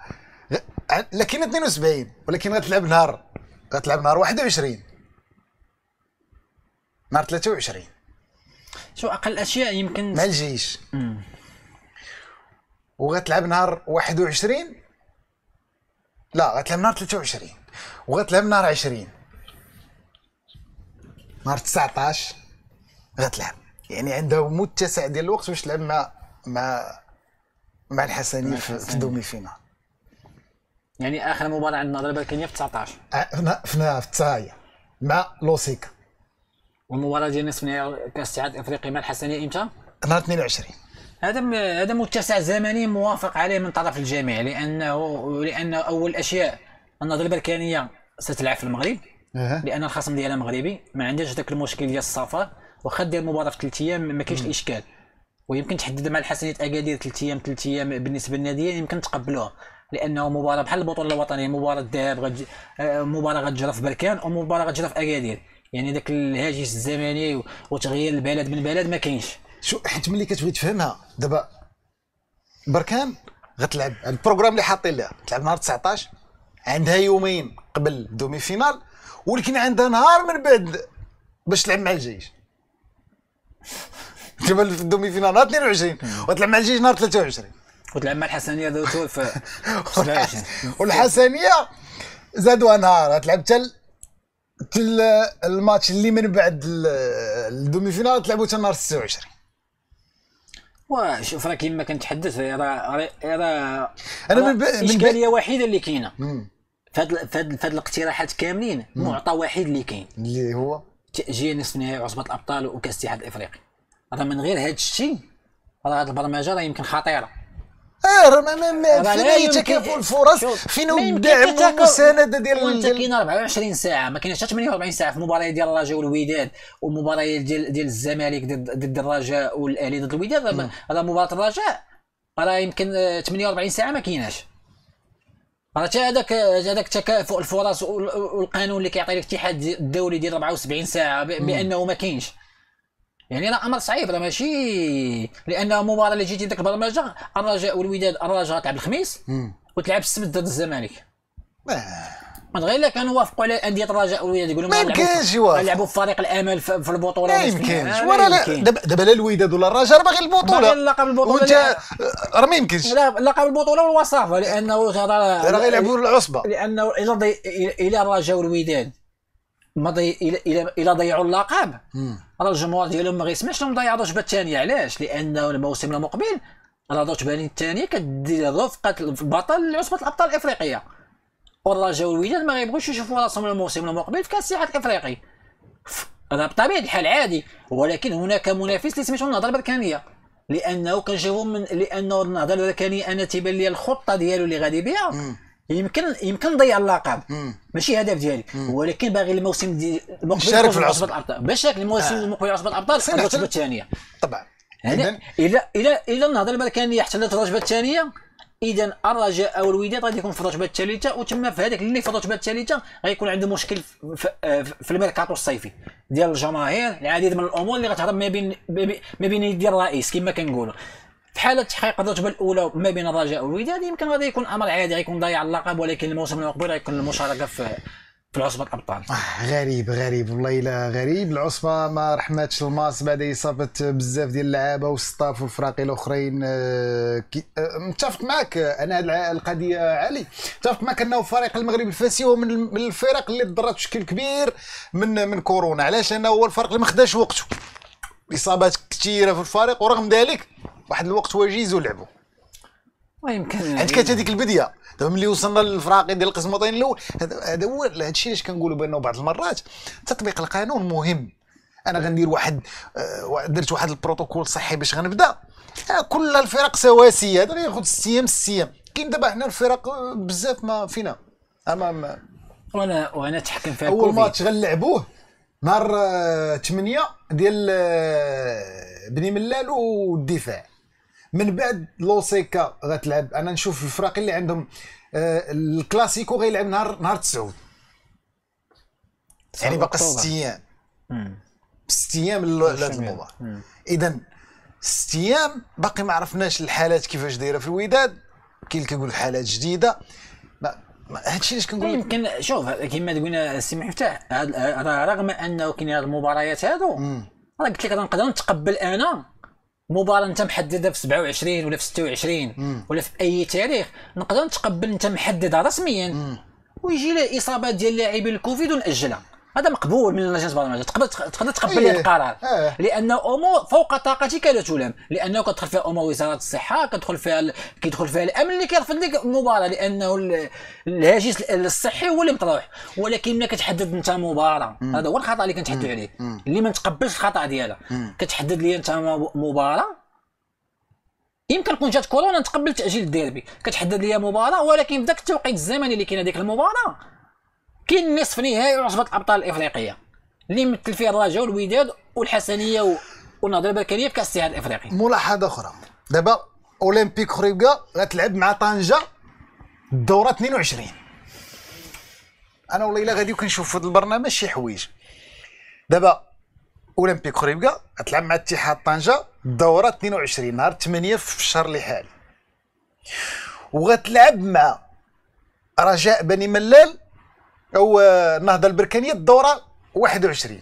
لا كاين 72 ولكن غتلعب نهار. غتلعب نهار 21 نهار 23 شو أقل أشياء يمكن؟ مع الجيش. وغتلعب نهار 21 لا غتلعب نهار 23 وغتلعب نهار 20 نهار 19 غتلعب. يعني عندها متسع ديال الوقت باش تلعب مع مع مع الحسني في. ال demi-finale يعني آخر مباراة عندنا ضربه كينيا في 19 ع- في نا- في التسايا مع لوسيكا. والمباراة ديال نصف نهائي كأس الاتحاد الأفريقي مع الحسنيه إمتى؟ نهار 22 هذا م- هذا متسع زمني موافق عليه من طرف الجميع لأنه لأن أول الاشياء النهضه البركانيه ستلعب في المغرب. لأن الخصم ديالها مغربي. ما عندهاش ذاك المشكل ديال السفر واخا دير المباراه في ثلاث أيام ما كاينش الإشكال. ويمكن تحدد مع الحسنيه اكادير ثلاث أيام ثلاث أيام بالنسبة للناديين يمكن تقبلوها لأنه مباراة بحال البطولة الوطنية مباراة الذهاب غتج... آه، مباراة غتجرى في بركان ومباراة غتجرى في أكادير. يعني ذاك الهاجس الزمني وتغيير البلد من بلد ما كاينش. شو حيت ملي كتبغي تفهمها دابا بركان غتلعب. ال programme اللي حاطين لها تلعب نهار 19 عندها يومين قبل ال demi-finale ولكن عندها نهار من بعد باش تلعب مع الجيش. (laughs) دابا في ال demi-finale نهار 22 وتلعب مع الجيش نهار 23 وتلعب مع الحسنية في (laughs) 27 والحسنية زادوها نهار تلعب حتى ال- الماتش اللي من بعد ال- ال demi-finale تلعبوا حتى نهار 26 وشوف راه كيما كنتحدث. راه راه راه من ب- من ب- اشكاليه وحيدة اللي كاينة. فهاد فهاد الاقتراحات كاملين معطى واحد اللي كاين. اللي هو؟ تأجيل نصف نهائي عصبة الأبطال وكأس الاتحاد الإفريقي. راه من غير هاد الشيء. راه هاد البرمجة راه يمكن خطيرة. آه راه ما- ما- فين تكافؤ الفرص؟ فين هو الدعم. والمساندة ديال وانت ديال- كاين 24 ساعة ما كاينش حتى 48 ساعة في المباراه ديال الرجاء والوداد والمباراه ديال ديال الزمالك ضد الرجاء والأهلي ضد الوداد. راه- راه مباراة الرجاء. راه يمكن آه، 48 ساعة ما كايناش. راه حتى هذاك هذاك تكافؤ الفرص وال- والقانون اللي كيعطي الاتحاد الدولي ديال 74 ساعة بأنه ما كاينش. يعني راه أمر صعيب راه ماشي لأن المباراه اللي جيتي ديك البرمجة الرجاء والوداد الرجاء تلعب الخميس وتلعب السبت ضد الزمالك. غير إلا كانوا وافقوا على أندية الرجاء والوداد يقولوا ما يمكنش. نلعبوا في فريق الأمل في البطولة ما يمكنش. النهائي. ورا لا لا يمكن. دابا لا الوداد ولا الرجاء راه باغي البطولة. باغي اللقب البطولة وانت لا. راه ما يمكنش. لا لقب البطولة والوصافة لأنه راه غيلعبوا العصبة. لأنه إلى ضي... إلى الرجاء والوداد ما ضي... إلى إلى إلى ضيعوا اللقب. راه الجمهور ديالهم ما غيسمعش لهم ضيعوا الرتبه الثانية علاش؟ لأنه الموسم المقبل راه الرتبه الثانية كدير رفقة البطل لعصبة الأبطال الإفريقية. والرجاء والوداد ما غيبغوش يشوفوا راسهم الموسم المقبل في كاس الاتحاد الافريقي هذا بطبيعه الحال عادي ولكن هناك منافس اللي سميتو النهضه البركانيه لأنه كنشوفوا من لأنه النهضه البركانيه أنا تيبان لي الخطه ديالو اللي غادي بها يمكن يمكن نضيع اللقب ماشي هدف ديالي ولكن باغي الموسم دي المقبل يكون في العصبة. الابطال باش الموسم المقبل عصبه الابطال الرتبه الثانية طبعا يعني إلى إلى إلى النهضه المركانيه احتلت الرتبه الثانية اذا الرجاء أو الوداد غادي يكون في الرتبه الثالثه وتما في هذاك اللي في الرتبه الثالثه غيكون عنده مشكل في, في, الميركاتو الصيفي ديال الجماهير العديد من الأمور اللي غتهضر ما بين ما بين يدي الرئيس كما كنقولوا. في حالة تحقيق الرتبه الأولى ما بين الرجاء والوداد يمكن غادي يكون أمر عادي غيكون ضيع اللقب ولكن الموسم المقبل غيكون المشاركة في في العصبة الأبطال. آه، غريب غريب. والله إلا غريب. العصبة ما رحماتش الماس بعد اصابه بزاف ديال اللعابة وال staff والفراقي الاخرين آه، آه، متفق معك أنا الع- القضية علي. متفق معك أنه فريق المغرب الفاسي هو من الفرق اللي تضررت بشكل كبير من من كورونا. علاش؟ لأنه هو الفرق اللي ما خداش وقته. إصابات كثيره في الفريق ورغم ذلك واحد الوقت وجيز ولعبوا. ويمكن حيت كانت هذيك البديه دابا ملي وصلنا للفراقي ديال القسم الوطني الأول هذا هو هذا الشيء علاش كنقولوا بأنه بعض المرات تطبيق القانون مهم. أنا غندير واحد آه، درت واحد البروتوكول صحي باش غنبدأ. آه، كل الفرق سواسية. هذا غياخذ ست أيام ست أيام كاين دابا حنا الفرق آه، بزاف ما فينا. أما ما وأنا وأنا تحكم فيها أول. ماتش غنلعبوه نهار 8 ديال بني ملال والدفاع. من بعد لوسيكا غتلعب أنا نشوف الفرق اللي عندهم آه، الكلاسيكو غيلعب نهار نهار 9 يعني باقي. ست أيام. ست أيام ل- لهاد الشمال. المباراه مم. إذا ست أيام باقي ما عرفناش الحالات كيفاش دايرة في الوداد كاين اللي كيقول حالات جديدة هادشي علاش كنقول يمكن شوف كما قلنا السي مفتاح رغم أنه كاين هاد المباريات هادو راه قلت لك نقدر نتقبل أنا مباراة انت محددها في 27 ولا في 26 ولا في أي تاريخ. نقدر نتقبل انت محددها رسميا. ويجي له اصابات ديال لاعبين الكوفيد ونأجلها. هذا مقبول من لجنه البرنامج تقدر تقدر تقبل إيه. هذا القرار. آه. لأن امور فوق طاقتك لا تلام لأنه كتدخل فيها امور وزارة الصحة كتدخل فيها ال- كيدخل فيها الأمن اللي كيرفض لك المباراه لأنه ال- الهاجس الصحي هو اللي مطروح. ولكن ملي كتحدد أنت مباراة هذا هو الخطأ اللي كنتحدثوا عليه. اللي ما نتقبلش الخطأ ديالها. كتحدد لي أنت مباراة. يمكن كون جات كورونا نتقبل تأجيل الديربي. كتحدد لي مباراة ولكن في ذاك التوقيت الزمني اللي كاين هذيك المباراة كاين نصف نهائي عصبه الأبطال الإفريقية. اللي مثل فيه الرجاء والوداد والحسنية والنهضه البركانيه في كأس الاتحاد الإفريقي. ملاحظة أخرى. دابا أولمبيك خريبكا غتلعب مع طنجة الدورة 22 أنا والله إلا غادي كنشوف في هذا البرنامج شي حوايج. دابا أولمبيك خريبكا غتلعب مع اتحاد طنجة الدورة 22 نهار 8 في الشهر اللي حالي وغتلعب مع رجاء بني ملال أو آه، النهضه البركانية الدورة 21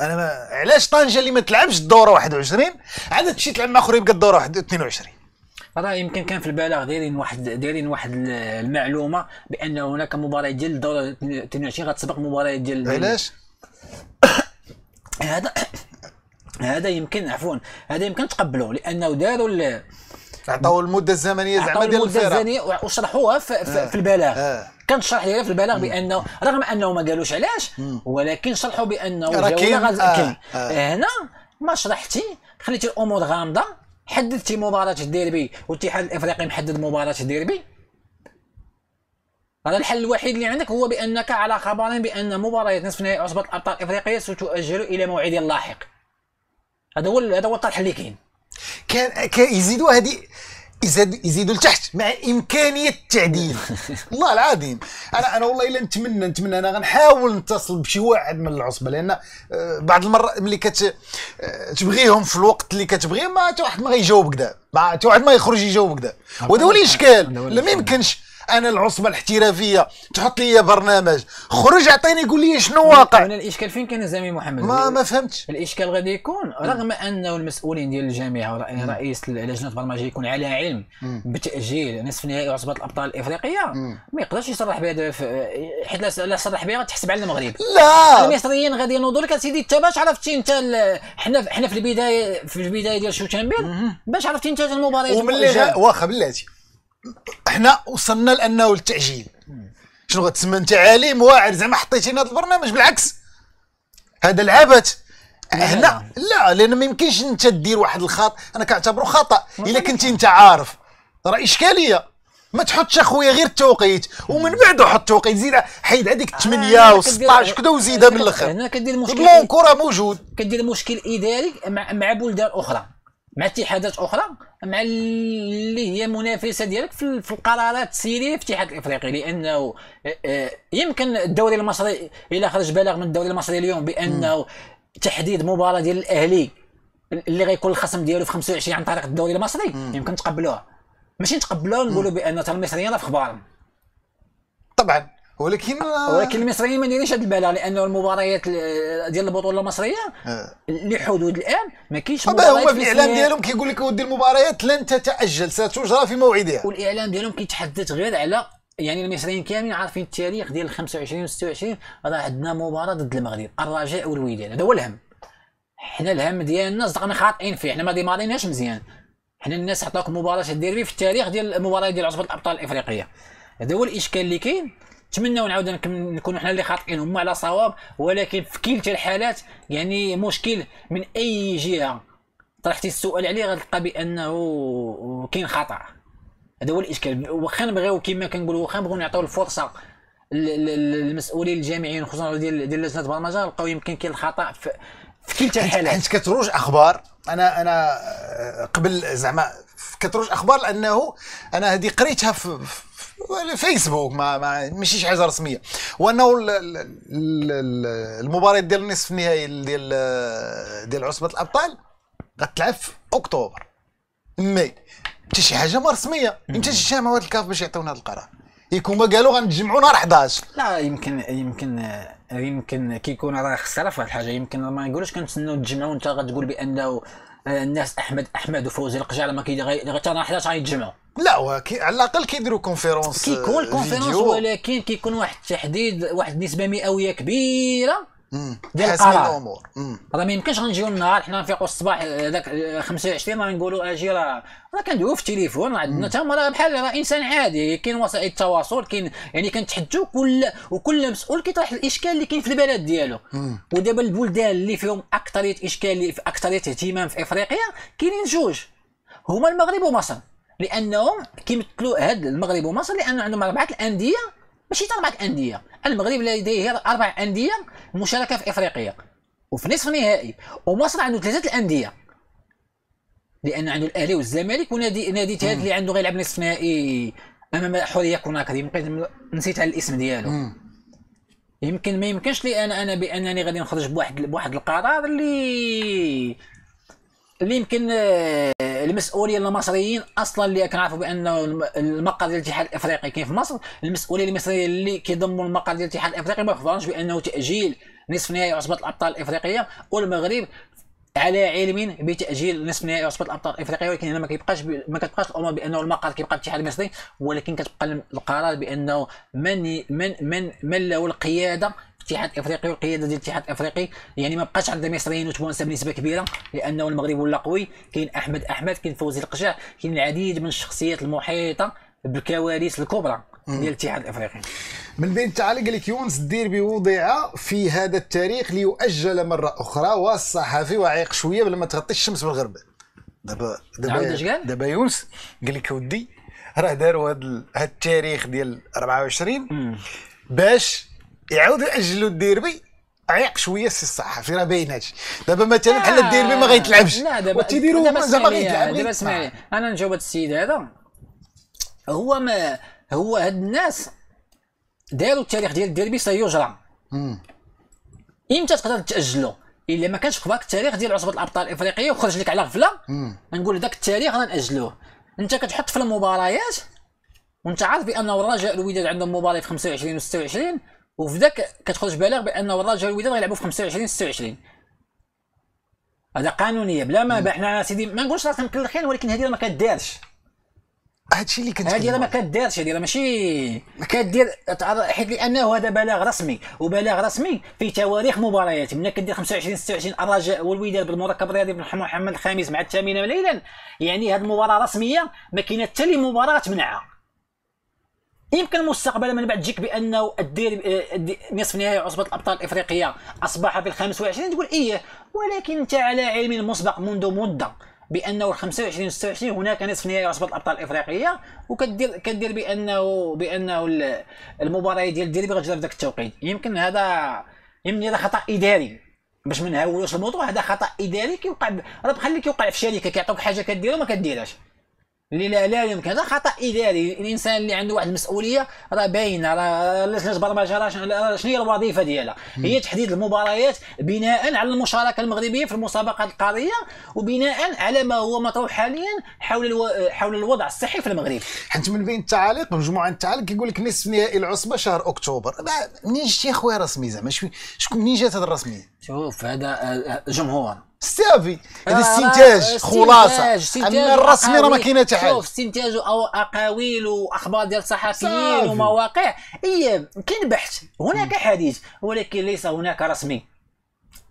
أنا ما علاش طنجة اللي ما تلعبش الدورة 21 عاد تمشي تلعب مع خريبكا الدورة 22 راه يمكن كان في البلاغ دايرين واحد دايرين واحد المعلومة بأن هناك مباريات ديال الدورة 22 غتسبق مباريات ديال علاش؟ هذا هذا يمكن عفوا هذا يمكن تقبلوه لأنه داروا عطاو المدة الزمنية زعما ديال المدة الزمنية وشرحوها في, في, في البلاغ. آه. كان الشرح ديالها في البلاغ بانه رغم أنه ما قالوش علاش ولكن شرحوا بأنه غاز- آه،. آه. هنا ما شرحتي خليتي الأمور غامضة حددتي مباراة الديربي والاتحاد الإفريقي محدد مباراة الديربي. هذا الحل الوحيد اللي عندك هو بأنك على خبر بأن مباريات نصف نهائي عصبة الأبطال الإفريقية ستؤجل إلى موعد لاحق. هذا هو هذا هو الطرح اللي كاين. كان كان يزيدوا هذه يزيد يزيدوا لتحت مع إمكانية التعديل. (laughs) والله العظيم. أنا أنا والله إلا نتمنى نتمنى أنا غنحاول نتصل بشي واحد من العصبة لأن آه، بعض المرات ملي كت آه، تبغيهم في الوقت اللي كتبغيهم ما حتى واحد ما غيجاوبك دا ما حتى واحد ما يخرج يجاوبك دا وهذا هو الإشكال. ما. يمكنش. أنا العصبة الاحترافية. تحط لي برنامج. خرج عطيني قول لي شنو واقع. هنا الإشكال فين كان زعما محمد؟ ما ما فهمتش. الإشكال غادي يكون رغم أنه المسؤولين ديال الجامعة ورئيس لجنه البرمجه يكون على علم بتاجيل نصف نهائي عصبة الأبطال الإفريقية ما يقدرش يصرح بهذا حيت لا- صرح بها غتحسب على المغرب. لا. المصريين غادي ينوضوا لك اسيدي أنت باش عرفتي أنت حنا حنا في البدايه في البداية ديال شوتنبيل باش عرفتي أنت المباريات وملي واخا بلاتي. إحنا وصلنا لأنه التاجيل شنو غتسمى أنت عالم واعر زعما حطيتينا هذا البرنامج بالعكس. هذا العبث. هنا لا لأن ما يمكنش أنت دير واحد الخطا أنا كنعتبره خطأ. إلا كنتي أنت عارف. راه إشكالية. ما تحطش أخويا غير التوقيت. ومن بعد حط التوقيت زيد حيد هذيك 8 هنا و16 كدير- كذا وزيدها من الأخر. هنا كدير مشكل البلون كره موجود. كدير مشكل اداري مع مع بلدان أخرى. مع اتحادات أخرى مع اللي هي منافسة ديالك في ال- في القرارات السيريه في الاتحاد الإفريقي. لأنه آه، آه، يمكن الدوري المصري إلى خرج بلاغ من الدوري المصري اليوم بأنه تحديد مباراة ديال الأهلي اللي غيكون الخصم ديالو في 25 عن طريق الدوري المصري يمكن نتقبلوها ماشي نتقبلوها نقولوا بان ترى المصريين في اخبارهم طبعا. ولكن ولكن المصريين ما دايرينش هذا البلاغ لأنه المباريات ال- ديال البطولة المصرية آه. لحدود الآن ما كاينش طبعا هما في. الاعلام ديالهم كيقول لك ودي المباريات لن تتأجل ستجرى في موعدها والإعلام ديالهم كيتحدث غير على يعني المصريين كاملين عارفين التاريخ ديال 25 و 26 راه عندنا مباراة ضد المغرب الرجاء والوداد هذا هو الهم حنا الهم ديالنا صدقنا خاطئين فيه حنا ما ديماريناش مزيان حنا الناس عطاوك مباراة الديربي في التاريخ ديال المباراه ديال عصبة الأبطال الإفريقية هذا هو الإشكال اللي كاين نتمنوا نعاود نك- نكونوا حنا اللي خاطئين هما على صواب ولكن في كلتا الحالات يعني مشكل من أي جهة؟ طرحتي السؤال عليه غتلقى بأنه كاين خطأ. هذا هو الإشكال. واخا نبغيو كما كنقولوا واخا نبغيو نعطيو الفرصة لل- لل- للمسؤولين الجامعيين خصوصا ديال ديال لجنة البرمجة لقاو يمكن كاين الخطأ في, في كلتا الحالات. حيت كتروج أخبار أنا أنا آه، قبل زعما كتروج أخبار لأنه أنا هذه قريتها في- فيسبوك ما, ما ماشي شي حاجة رسمية. وأنه ال- ال- ال- المباريات ديال النصف النهائي ديال ديال عصبه الأبطال غتلعب في أكتوبر mais حتى شي حاجة ما رسمية. إمتى تجتمعوا هاد الكاف باش يعطيونا هذا القرار. يكون ما قالوا غنتجمعوا نهار 11 لا يمكن يمكن يمكن كيكون راه خساره في واحد الحاجة. يمكن ما نقولوش كنتسناو نتجمعوا وانت غتقول بأنه آه، الناس أحمد أحمد وفوزي القجع لما كيجي حتى نهار 11 غيتجمعوا. لا كي على الأقل كيديروا conférence كيكون آه، conférence vidéo. ولكن كيكون واحد التحديد واحد النسبة مئوية كبيرة. ديال القرار. راه ما يمكنش غنجيو النهار حنا نفيقوا الصباح هذاك 25 راه نقولوا أجي راه راه كندويو في التليفون عندنا تما راه بحال راه إنسان عادي كاين وسائل التواصل كاين يعني كنتحدوا كل وكل مسؤول كيطرح الإشكال اللي كاين في البلد ديالو. ودابا البلدان اللي فيهم أكثرية إشكال في أكثرية اهتمام في إفريقيا كاينين جوج. هما المغرب ومصر. لأنهم كيمثلوا هاد المغرب ومصر لأن عندهم أربعة الأندية. ماشي أربعة انديه المغرب لديه أربع أندية مشاركة في إفريقيا وفي نصف النهائي. ومصر عنده ثلاثة الأندية. لأن عنده الأهلي والزمالك ونادي نادي ثالث اللي عنده غيلعب نصف نهائي أمام حريه كوناكري. نسيت على الاسم ديالو. يمكن ما يمكنش لي أنا أنا بأنني غادي نخرج بواحد بواحد القرار اللي اللي يمكن آه، المسؤولين المصريين أصلا اللي كنعرفوا الم- المقر ديال الاتحاد الإفريقي كاين في مصر. المسؤولين المصريين اللي كيضموا المقر ديال الاتحاد الإفريقي ما يخبرونش بأنه تأجيل نصف نهائي عصبة الأبطال الإفريقية والمغرب على علم بتأجيل نصف نهائي عصبة الأبطال الإفريقية. ولكن هنا ما كيبقاش ب... ما كتبقاش الأمور بأنه المقر كيبقى الاتحاد المصري ولكن كتبقى القرار بأنه من من من من له القيادة الاتحاد الإفريقي والقياده ديال الاتحاد الإفريقي يعني ما بقاش عندنا مصريين وتوانسه بنسبه كبيرة لأنه المغرب ولا قوي. كاين أحمد أحمد كاين فوزي القجع كاين العديد من الشخصيات المحيطة بالكوارث الكبرى ديال الاتحاد الإفريقي. من بين التعاليق لك يونس الديربي وضع في هذا التاريخ ليؤجل مرة أخرى والصحفي وعيق شوية بلا ما تغطي الشمس بالغربال دابا دابا؟ دابا يونس قال لك ودي راه داروا هذا التاريخ ديال 24 باش يعاودوا ياجلوا الديربي. عيق شوية السي الصحفي راه باين هادشي دابا مثلا بحال الديربي ما غيتلعبش. لا دابا وتيديروا دابا زعما غيتلعب. دابا. اسمعني. أنا نجاوب هذا السيد هذا. هو ما هو هاد الناس داروا التاريخ ديال الديربي سيجرى. إمتى تقدر تاجلو إلا ما كانش في التاريخ ديال عصبة الأبطال الإفريقية وخرج لك على غفلة؟ نقول ذاك التاريخ غنأجلوه أنت كتحط في المباريات وأنت عارف بانه الرجاء الوداد عندهم مباراه في 25 و 26 وفي ذاك كتخرج بالغ بانه الرجاء الوداد غيلعبوا في 25 و 26 هذا قانونية بلا ما حنا سيدي ما نقولش راه مكلخين ولكن هذه ما كدارش هادشي اللي كنت هذه ما كدارش هذه ماشي كدير تعرض- حيت لأنه هذا بلاغ رسمي وبلاغ رسمي في تواريخ مباريات. من كدير 25 26 الرجاء والوداد بالمركب الرياضي بن محمد الخامس مع الثامنه ليلا يعني هذه المباراة رسمية ما كاينة حتى لي مباراة تمنعها يمكن مستقبلا من بعد تجيك بأنه الدير آه، نصف نهائي عصبة الأبطال الإفريقية أصبح في ال 25 تقول إيه ولكن أنت على علم مسبق منذ مدة بأنه ال 25 و 26 هناك نصف نهائي عصبة الأبطال الإفريقية وكدير كدير بأنه بأنه ال- المباراة ديال الديربي غتجرى في ذاك التوقيت. يمكن هذا يمكن هذا خطأ إداري باش ما نهولوش الموضوع. هذا خطأ إداري كيوقع راه بحال اللي كيوقع في شركة كيعطوك حاجة كديرها وما كديرهاش. اللي لا لا يمكن. هذا خطأ إداري. الإنسان اللي عنده واحد المسؤولية راه باينه راه لاش البرمجه راه شن- راه شنو هي الوظيفة ديالها؟ هي تحديد المباريات بناء على المشاركة المغربية في المسابقات القارية وبناء على ما هو مطروح حاليا حول ألو... حول الوضع الصحي في المغرب. حيت من بين التعاليق مجموعة التعاليق كيقول لك نصف نهائي العصبة شهر أكتوبر. منين جتي اخويا رسمي زعما؟ شكون منين جات هذه الرسمية؟ شوف هذا آه، جمهور ستافي هذا آه، استنتاج آه، خلاصة. استنتاج اما الرسمي راه ما. كاينة حتى حاجة. شوف استنتاج أو أقاويل وأخبار ديال صحفيين. ومواقع. إي كاين بحث. هناك حديث ولكن ليس هناك رسمي.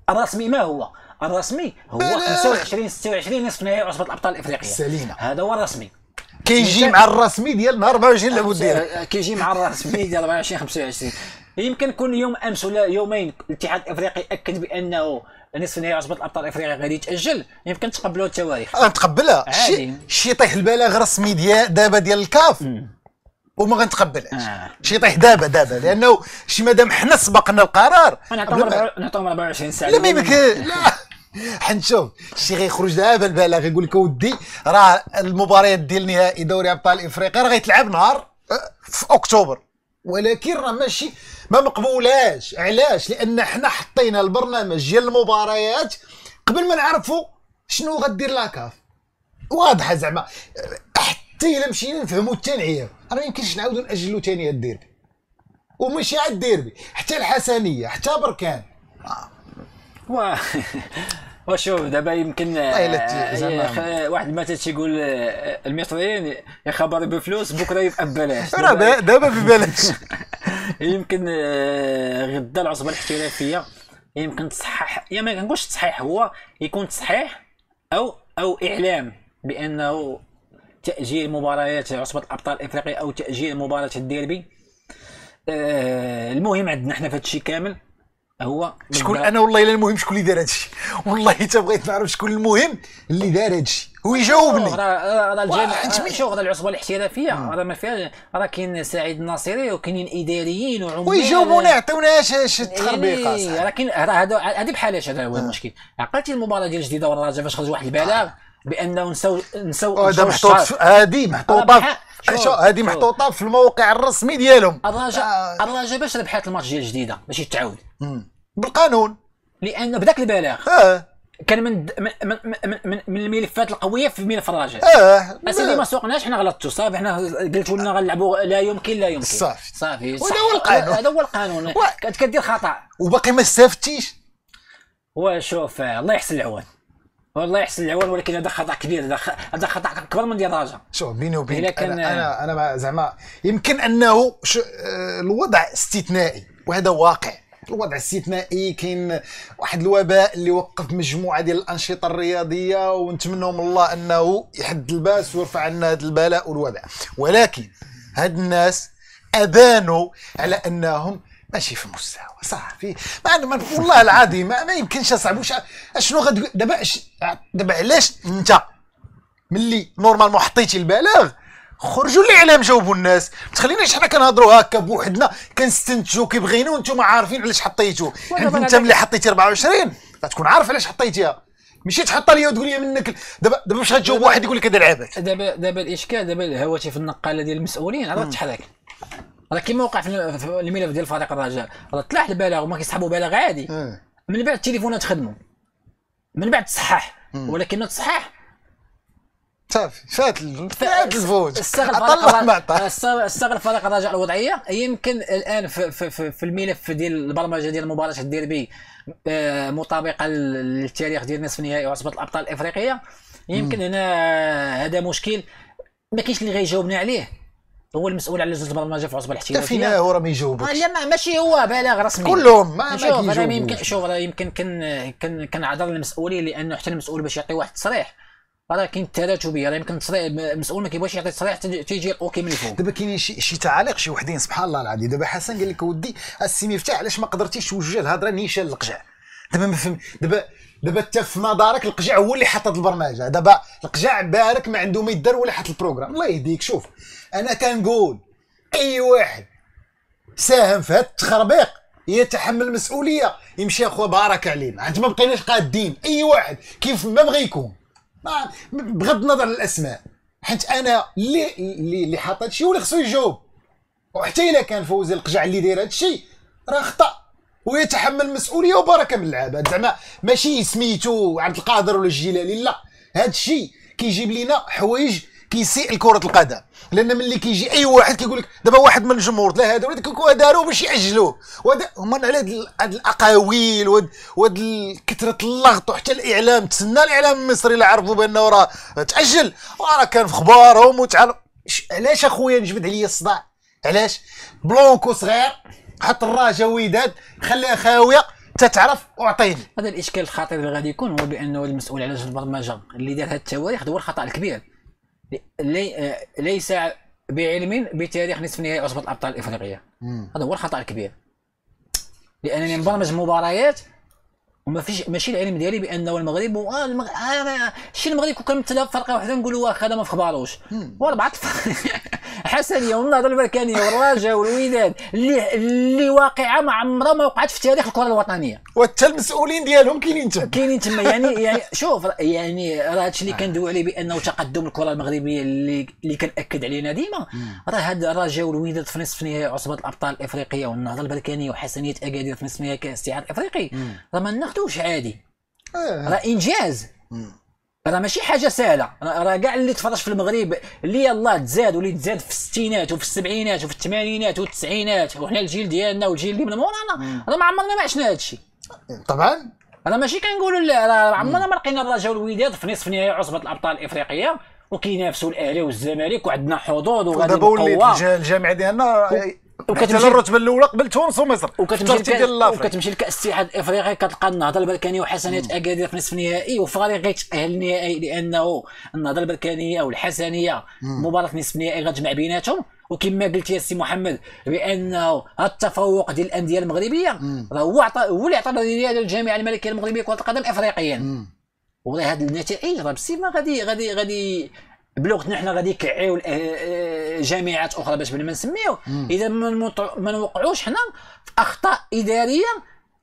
الرسمي ما هو؟ الرسمي هو بلى. 25 26 نصف نهائي عصبة الأبطال الإفريقية. سليمة. هذا هو الرسمي. كيجي مع الرسمي ديال نهار 24 لابد ديالك آه، كيجي مع الرسمي ديال 24 25 يمكن كل يوم أمس ولا يومين الاتحاد الأفريقي أكد بأنه نصف نهائي عصبه الأبطال الأفريقية غادي يتاجل يمكن تقبلوا التواريخ. غنتقبلها عادي. شي شي يطيح البلاغ رسمي ديال دابا ديال الكاف. وما غنتقبلهاش. آه. شي يطيح دابا دابا. لأنه شي مادام حنا سبقنا القرار. نعطيهم قبل ما- ربع- نعطيهم 24 ساعة. لا ما يمكن. لا. حنت شوف شي غيخرج دابا البلاغ يقول لك ودي راه المباريات ديال نهائي دوري أبطال إفريقيا راه غيتلعب نهار في أكتوبر. ولكن راه ماشي ما مقبولاش علاش؟ لأن حنا حطينا البرنامج ديال المباريات قبل ما نعرفوا شنو غدير لاكاف واضحة زعما. حتى إلا مشينا نفهموا التنعيه راه يمكنش نعاودوا ناجلوا ثاني الديربي. وماشي على الديربي حتى الحسنية حتى بركان. و (laughs) وشوف دابا يمكن آه، واحد المثل تيقول آه، المصريين يا خبر بفلوس بكرة يبقى ببلاش. راه دابا دا- دابا ببلاش. (laughs) يمكن آه، غدا العصبة الاحترافية يمكن تصحح يا ما كنقولش تصحيح هو يكون تصحيح أو أو إعلام بأنه تأجيل مباريات عصبة الأبطال الإفريقية أو تأجيل مباراة الديربي. المهم عندنا حنا في هذا الشيء كامل. هو شكون أنا والله إلا المهم شكون اللي دار هادشي. والله حتى بغيت نعرف شكون المهم اللي دار هادشي. ويجاوبني راه راه واحد الجامعة؟ شوف راه العصبة الاحترافية. راه ما فيها راه كاين سعيد الناصري وكاينين إداريين وعمال ويجاوبونا يعطيونا اش يعني التخربيقه راه كاين راه هذا هذه بحالاش هذا هو المشكل. عقلتي المباراة ديال جديدة والرجاء فاش خرج واحد البلاغ بأنه نساو نساو هذا نساو محطوط هادي محطوطة شوف. محطوطة في الموقع الرسمي ديالهم. الرجاء آه. الرجاء باش ربحات الماتش ديال جديدة باش يتعاود. بالقانون. لأن بداك البلاغ. آه. كان من من من, من, من, من الملفات القوية في ملف الرجاء. آه. اسيدي ما سوقناش حنا غلطتوا. صافي حنا قلتوا لنا غنلعبوا لا يمكن لا يمكن. صافي. صافي. وهذا صح. هو القانون. هذا هو القانون. كدير خطأ. وباقي ما استفدتيش. وشوف الله يحسن العوان. والله يحسن العوان ولكن هذا خطأ كبير هذا خطأ أكبر من ديال الرجاء شوف بيني وبينك كان- أنا أنا ما- زعما يمكن أنه. آه، الوضع استثنائي وهذا واقع الوضع استثنائي كاين واحد الوباء اللي وقف مجموعة ديال الأنشطة الرياضية ونتمنوا من الله أنه يحد الباس ويرفع عنا هذا البلاء والوباء ولكن هاد الناس أبانوا على أنهم ماشي في المستوى صافي. ما ما والله العظيم ما, ما يمكنش أصاحبي واش أشنو غتقول دابا دابا علاش أنت ملي normalement حطيتي البلاغ خرجوا الاعلام جاوبوا الناس. ما تخليناش حنا كنهضروا هكا بوحدنا كنستنتجوا كي بغينا وأنتم عارفين علاش حطيتوه انت ملي حطيتي 24 غتكون عارف علاش حطيتيها. ماشي تحطها ليا وتقول لي منك دابا دابا باش غتجاوب واحد يقول لك هذا لعبات دابا دابا الإشكال دابا الهواتف النقاله ديال المسؤولين راه تحرك راه كيما وقع في ال- في الملف ديال فريق الرجاء. راه طلع البلاغ وما كيسحبوا بلاغ عادي. مم. من بعد التليفونات خدموا. من بعد تصحح. ولكن تصحح. صافي. فات فات الفوز. استغل فريق الرجاء الوضعية. يمكن الآن في, في, في, في الملف ديال البرمجة ديال مباراة الديربي آه، مطابقة لل- للتاريخ ديال نصف نهائي عصبة الأبطال الإفريقية. يمكن هنا هذا مشكل. ما كاينش اللي غيجاوبنا عليه. هو المسؤول على لجنه البرمجه في الاحترافيه فينا هو راه ما آه، يجاوبكش لا ما ماشي هو بلاغ رسمي. كلهم ما شوف أنا كيجاوبوش. يمكن شوف راه يمكن كن كن كنعذر المسؤولين لأنه حتى المسؤول باش يعطي واحد التصريح. راه كاين التراتبيه راه يمكن تصريح المسؤول ما كيبغيش يعطي تصريح تيجي ال OK من الفوق. دابا كاينين شي شي تعاليق شي وحدين سبحان الله العظيم. دابا حسن قال لك ودي السي مفتاح علاش ما قدرتيش توجه الهضرة نيشان القجع؟ دابا ما فهم دابا دابا انت في مدارك القجع هو اللي حط البرمجة. دابا القجع بارك ما عنده ما يدار ولا حط ال programme. الله يهديك شوف. أنا كنقول أي واحد ساهم في هاد التخربيق يتحمل المسؤوليه يمشي اخو بارك علينا. حيت ما بقيناش قادين. أي واحد كيف ما بغى يكون. بغض النظر الأسماء. حيت أنا اللي اللي اللي حاط هادشي هو اللي خصو يجاوب. وحتى إلا كان فوزي القجع اللي داير هادشي راه خطأ. ويتحمل المسؤوليه وبركة من العباد زعما ماشي سميتو عبد القادر ولا الجيلاني لا. هادشي كيجيب لنا حوايج كيسيء لكرة القدم. لأن ملي كيجي أي واحد كيقول لك دابا واحد من الجمهور لا هذا ولا كيكون داروه باش يعجلوه هما على هاد ال- هاد الأقاويل وهاد كثرة اللغط وحتى الإعلام تسنى الإعلام المصري اللي عرفوا بأنه راه تاجل وراه كان في اخبارهم وتعرف علاش أخويا نجبد عليا الصداع؟ علاش؟ بلونكو صغير حط الراجا وداد خليها خاوية تتعرف واعطيني هذا الإشكال الخطير اللي غادي يكون هو بأنه المسؤول على البرمجة اللي دار هذا التواريخ هو الخطأ الكبير. لي ليس بعلم بتاريخ نصف نهائي عصبه الأبطال الإفريقية. هذا هو الخطأ الكبير. لأنني مبرمج مباريات وما فيش ماشي العلم ديالي بأنه المغرب. آه المغ... آه شي المغرب كون كان مثلا فرقة واحدة نقولوا واخا هذا ما في خباروش وأربعة (laughs) والحسنيه والنهضه البركانيه والرجاء والوداد اللي اللي واقعة ما عمرها ما وقعت في تاريخ الكرة الوطنية. وحتى المسؤولين ديالهم كاينين تما كاينين تما. يعني (laughs) يعني شوف يعني راه هادشي اللي كندوي عليه بأنه تقدم الكرة المغربية اللي اللي كنأكد علينا ديما. راه هاد الرجاء والوداد في نصف نهائي عصبة الأبطال الإفريقية والنهضة البركانية وحسنية أكادير في نصف نهائي كأس الاتحاد الإفريقي. راه ما ناخذوش عادي. آه. راه إنجاز. راه ماشي حاجة سهلة. راه كاع اللي تفرج في المغرب اللي يلاه تزاد واللي تزاد في الستينات وفي السبعينات وفي الثمانينات والتسعينات وحنا الجيل ديالنا والجيل اللي من مورانا راه ما عمرنا ما عشنا هادشي. طبعا؟ راه ماشي كنقولوا لا راه عمرنا ما لقينا الرجاء والوداد في نصف نهائي عصبة الأبطال الإفريقية. وكينافسوا الأهلي والزمالك وعندنا حظوظ وغادي دابا وليت بقوه الج- الجامعة ديالنا وكتمشي- الرتبه الاولى قبل تونس ومصر. وكتمشي وكتمشي لكاس الاتحاد الافريقي كتلقى النهضة البركانية وحسنية اكادير في نصف النهائي وفريق غيتاهل النهائي لأنه النهضة البركانية والحسنيه مباراة نصف النهائي غتجمع بيناتهم. وكما قلت يا سي محمد بأنه التفوق ديال الأندية المغربية راه هو عطى هو اللي عطى ديال الجامعة الملكية المغربية لكره القدم افريقيا وراه هاد النتائج راه بسيما غادي غادي غادي بلغتنا حنا غادي يكعيو ال- جامعات أخرى باش بلا ما نسميو. إذا ما نوقعوش حنا في أخطاء إدارية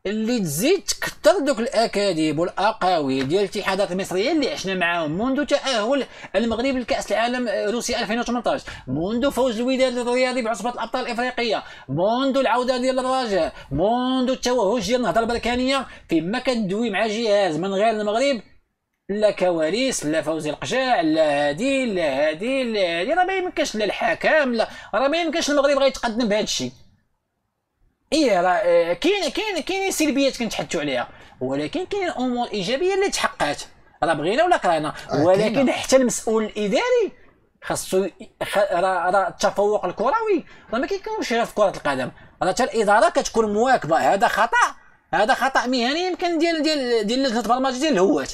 اللي تزيد تكثر دوك الأكاذيب والأقاويل ديال الاتحادات المصرية اللي عشنا معاهم منذ تأهل المغرب لكأس العالم روسيا 2018 منذ فوز الوداد الرياضي بعصبه الأبطال الإفريقية. منذ العودة ديال الرجاء منذ التوهج ديال النهضة البركانيه فيما كدوي مع جهاز من غير المغرب. لا كواليس لا فوزي القشاع لا هادي لا هادي لا هادي. راه ما يمكنش لا الحكام لا راه ما يمكنش المغرب غيتقدم بهذا الشيء. إيه راه آه، كاين كاين كاين سلبيات كنتحدثوا عليها. ولكن كاين أمور إيجابية اللي تحققت. راه بغينا ولا كرهنا آه، ولكن. حتى المسؤول الإداري خاصو راه راه التفوق الكروي. راه ما كيكونش غير في كرة القدم. راه حتى الإدارة كتكون مواكبة. هذا خطأ. هذا خطأ مهني يمكن ديال ديال ديال لجنة البرمجة ديال الهوات.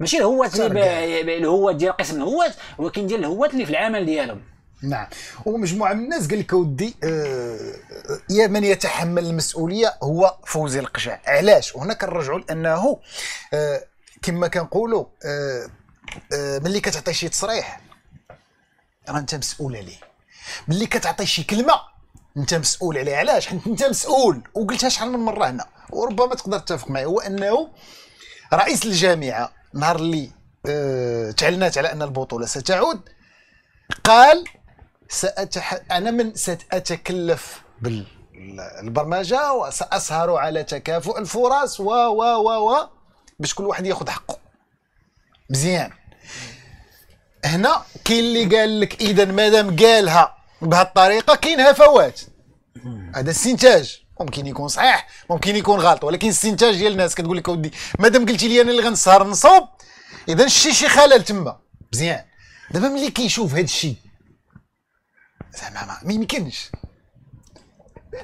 ماشي الهوات اللي الهوات ديال قسم الهوات ولكن ديال الهوات اللي في العمل ديالهم. نعم. ومجموعة من الناس قال لك اودي آه، يا من يتحمل المسؤولية هو فوزي القشع علاش؟ وهنا كنرجعوا لأنه آه، كما كنقولوا آه، آه، ملي كتعطي شي تصريح راه انت مسؤول عليه. ملي كتعطي شي كلمة انت مسؤول عليه علاش؟ حيت انت مسؤول. وقلتها شحال من مرة هنا. وربما تقدر تتفق معي. هو أنه رئيس الجامعة نهار اللي آه، تعلنات على أن البطولة ستعود. قال سأتح... أنا من سأتكلف بالبرمجة وسأسهر على تكافؤ الفرص و و و و باش كل واحد ياخذ حقه. مزيان. هنا كاين اللي قال لك اذا مادام قالها بهالطريقه كاين هفوات هذا استنتاج ممكن يكون صحيح ممكن يكون غلط ولكن استنتاج ديال الناس كتقول لك اودي مادام قلتي لي أنا اللي غنسهر نصوب إذا شتي شي خلل تما مزيان. دابا ملي كيشوف هذا الشيء زعما ما- يمكنش.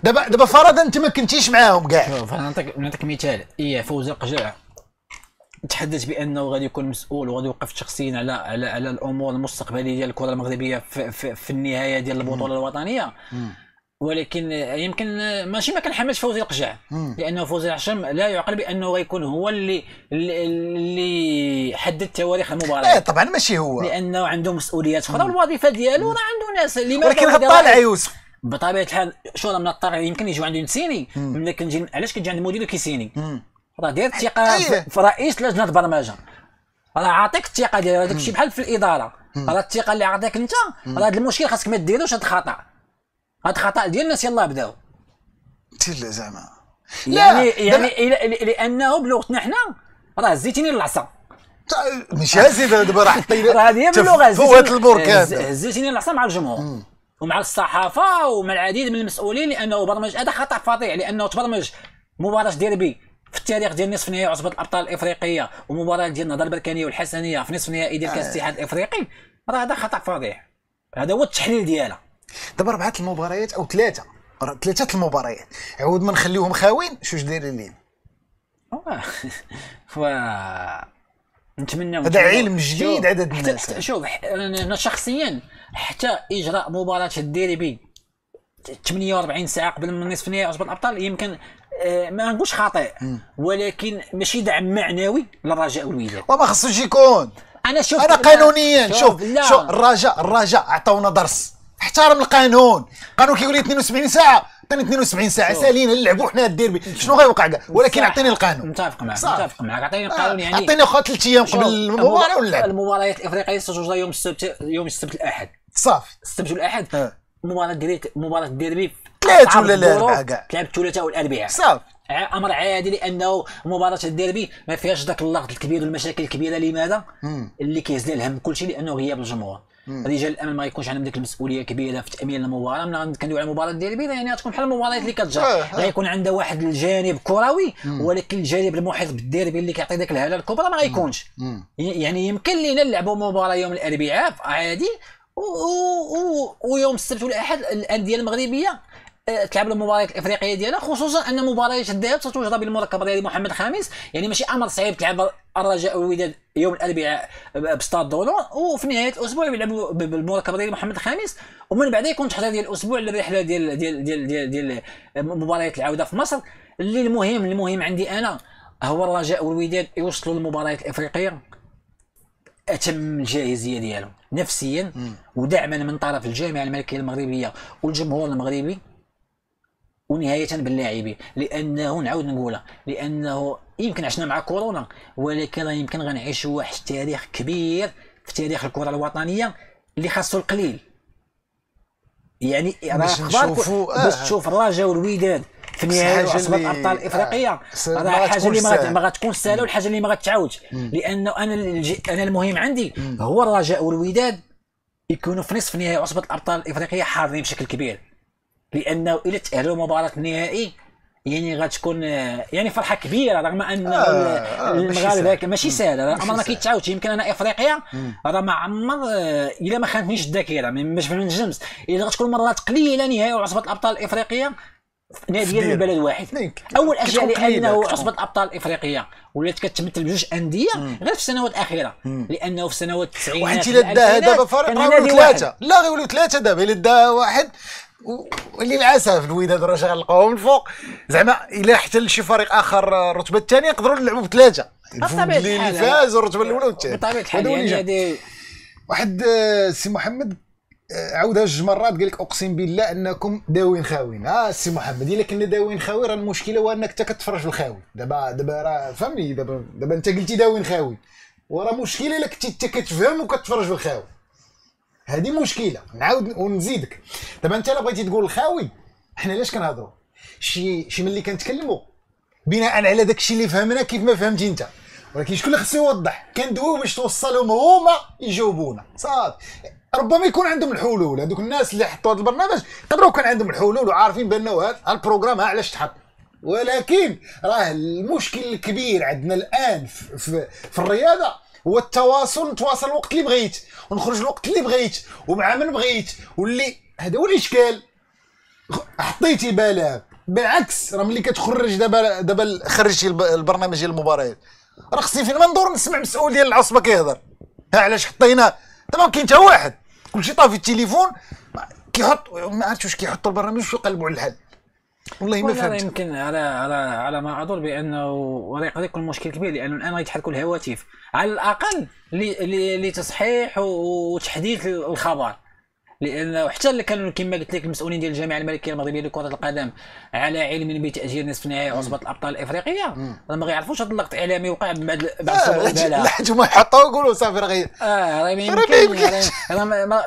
دابا دابا فرضا أنت ما كنتيش معاهم كاع. شوف أنا نعطيك نعطيك مثال. إيه فوزي القجاع. تحدث بأنه غادي يكون مسؤول وغادي يوقف شخصيا على على على الأمور المستقبلية ديال الكرة المغربية في, في, في النهاية ديال البطولة الوطنية. ولكن يمكن ماشي ما كنحملش فوزي القجاع لأنه فوزي العشم لا يعقل بأنه غيكون هو اللي اللي, اللي حدد تواريخ لا المباراه طبعا ماشي هو. لأنه عنده مسؤوليات أخرى والوظيفه ديالو راه عنده ناس لماذا ولكن غطالع راه- يوسف. بطبيعة الحال شو راه من الطريق يمكن يجيو عندي نسيني ملي كنجي علاش كنجي عند المدير كيسيني؟ راه داير الثقة أيه. في- رئيس لجنة البرمجه راه عاطيك الثقة ديالو هذاك الشيء بحال في الإدارة. راه الثقة اللي عطاك أنت راه هذا المشكل خاصك ما ديروش هذا الخطأ. هذا الخطا ديال الناس يلاه بداو. تير زعما. يعني لا، يعني إلى- لأنه بلغتنا حنا راه هزيتيني العصا مش هازي دابا (laughs) راه حطينا راه هذه هي باللغة فوات البركان. هزيتيني العصا مع الجمهور. ومع الصحافة ومع العديد من المسؤولين لأنه برمج هذا خطأ فظيع لأنه تبرمج مباراه ديربي في التاريخ ديال نصف نهائي عصبة الأبطال الإفريقية ومباراه ديال النهضه البركانية والحسنية في نصف نهائي ديال كأس الاتحاد الإفريقي. راه هذا خطأ فظيع. هذا هو التحليل ديالها. دابا اربعه المباريات أو ثلاثة. ثلاثة المباريات. عود ما نخليوهم خاوين شوش دايرين لينا. ف (laughs) نتمنى هذا علم جديد شوف، عدد الناس. حتى- شوف أنا شخصيا حتى إجراء مباراة الديربي 48 ساعة قبل من نصف نهائي عصبه الأبطال يمكن آه، ما نقولش خاطئ ولكن ماشي دعم معنوي للرجاء والوداد وما خصوش يكون. أنا شوف أنا قانونيا شوف لا. شوف الرجاء الرجاء عطاونا درس. احترم القانون. القانون كيقول لي 72 ساعة. عطيني 72 ساعة. سالينا نلعبوا حنا الديربي. شنو غيوقع؟ كاع ولكن صح. أعطيني القانون. متفق معك. متفق معك. عطيني القانون يعني أعطيني واخا ثلاث أيام قبل المباراة ونلعب المباريات الإفريقية ستجرى يوم السبت يوم السبت الأحد. صافي. السبت والاحد آه. مباراة ديربي مباراة الديربي في ثلاث أصعب ولا الظروف كاع. تلعب الثلاثاء والاربعاء صافي. ع- أمر عادي لأنه مباراة الديربي ما فيهاش ذاك اللغط الكبير والمشاكل الكبيرة. لماذا؟ اللي كيزل الهم كل شيء لأنه غياب الجمهور. رجال الامن ما يكونش عندهم ديك المسؤولية كبيرة في تأمين المباراة. من كندوي على مباراه الديربي يعني غتكون بحال المباريات اللي كتجرى. غيكون عندها واحد الجانب كروي ولكن الجانب المحيط بالديربي اللي كيعطي ديك الهاله الكبرى ما غيكونش. يعني يمكن لينا نلعبوا مباراة يوم الأربعاء عادي ويوم السبت والأحد الأندية المغربية. تلعب المباريات الإفريقية ديالها خصوصا أن مباريات الذهاب ستجرى بالمركب ديال محمد خامس. يعني ماشي أمر صعيب تلعب الرجاء والوداد يوم الأربعاء بستاد دولو وفي نهاية الأسبوع يلعبوا بالمركب ديال محمد خامس. ومن بعد يكون تحضير ديال الأسبوع للرحلة ديال ديال ديال ديال, ديال مباريات العودة في مصر. اللي المهم المهم عندي أنا هو الرجاء والوداد يوصلوا للمباريات الإفريقية. أتم الجاهزية ديالهم نفسيا ودعما من طرف الجامعة الملكية المغربية والجمهور المغربي. ونهاية باللاعبين. لأنه نعاود نقولها لأنه يمكن عشنا مع كورونا ولكن راه يمكن غنعيشوا واحد التاريخ كبير في تاريخ الكرة الوطنية اللي خاصو القليل. يعني راه نشوفوا- باش آه. تشوف الرجاء والوداد في حاجة عصبه الابطال الافريقيه آه. راه حاجة غتكونش اللي ما غت- سهلة. ما غتكون سهلة والحاجة اللي ما غتعاودش. لأنه أنا الجي- أنا المهم عندي هو الرجاء والوداد يكونوا في نصف نهائي عصبه الابطال الافريقيه حاضرين بشكل كبير. لأنه إلى تاهلوا مباراه النهائي يعني غتكون يعني فرحة كبيرة رغم أن آه، آه، المغاربه ماشي سهل راه الامر ما. كيتعاودش يمكن أنا إفريقيا راه ما عمر إلا ما خانتنيش الذاكرة ما- ننجمش إلا غتكون مرات قليلة نهائي عصبه الأبطال الإفريقية في نادي دير. من بلد واحد يمكن. أول أشياء لأنه. عصبة الأبطال الإفريقية ولات كتمثل بجوج أندية غير في السنوات الأخيرة لانت في سنوات التسعينات وأنت إلا داها دابا فرق واحد. ثلاثة لا غيولوا ثلاثة دابا إلا داها واحد وللاسف الوداد الرجاء غنلقاوهم من الفوق. زعما إلا احتل شي فريق آخر الرتبة الثانية يقدروا نلعبوا بثلاثة. اللي فاز الرتبه الأولى والثانية. بطبيعه الحال يعني واحد آه، سي محمد آه، عاودها جوج مرات قال لك أقسم بالله أنكم داوين خاوين آه سي محمد إلا كنا داوين خاوي راه المشكلة هو أنك انت كتفرج في الخاوي. دابا دابا راه فهمني دابا دابا أنت قلتي داوين خاوي. وراه مشكلة إلا كنتي انت كتفهم وكتفرج في الخاوي. هذه مشكلة. نعاود ونزيدك. دابا انت الا بغيتي تقول الخاوي حنا علاش كنهضروا شي شي ملي كنتكلموا بناء على داك الشيء اللي فهمنا كيف ما فهمتي انت. ولكن شكون اللي خصو يوضح؟ كندويو باش توصلهم هما يجاوبونا. صافي. ربما يكون عندهم الحلول. هذوك الناس اللي حطوا هذا البرنامج يقدروا يكون عندهم الحلول وعارفين بانه هذا البروغرام علاش تحط. ولكن راه المشكل الكبير عندنا الآن في, في, في الرياضة هو التواصل نتواصل الوقت اللي بغيت ونخرج الوقت اللي بغيت ومع من بغيت واللي هذا هو الإشكال. حطيتي بالها بالعكس راه ملي كتخرج دابا دابا خرجتي الب- البرنامج ديال المباريات. راه خصني فين؟ ما ندور نسمع مسؤول ديال العصبه كيهضر. ها علاش حطينا؟ دابا كاين حتى واحد. كلشي طافي التليفون كيحط ما عرفتش واش كيحطوا البرنامج واش يقلبوا على الحل. والله ما فهمت. يمكن على على على ما أظن بأنه يقدر يكون مشكل كبير لأنه الآن غيتحركوا الهواتف. على الأقل لتصحيح وتحديث الخبر. لأنه حتى اللي كانوا كما قلت لك المسؤولين ديال الجامعة الملكية المغربية لكره القدم على علم بتاجيل نصف نهائي عصبة الأبطال الإفريقية. راه ما غيعرفوش هذا الضغط الاعلامي وقع بعد بعد آه، لا هما يحطوا يقولوا صافي راه غير. آه راه ما يمكنش.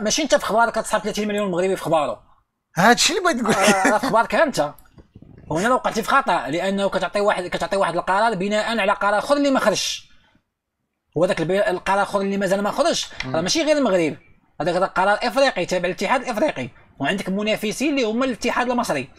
ماشي أنت في أخبارك كتصحاب 30 مليون مغربي في اخباره هذا الشيء اللي بغيت نقول راه في أخبارك أنت. هنا لو وقعتي في خطأ لأنه كتعطي واحد كتعطي واحد القرار بناء على قرار اخر اللي ما خرجش. وهذاك البي- القرار الآخر اللي مازال ما خرجش. راه ماشي غير المغرب. هذاك هذا قرار إفريقي تابع للاتحاد الافريقي وعندك منافسين اللي هما الاتحاد المصري.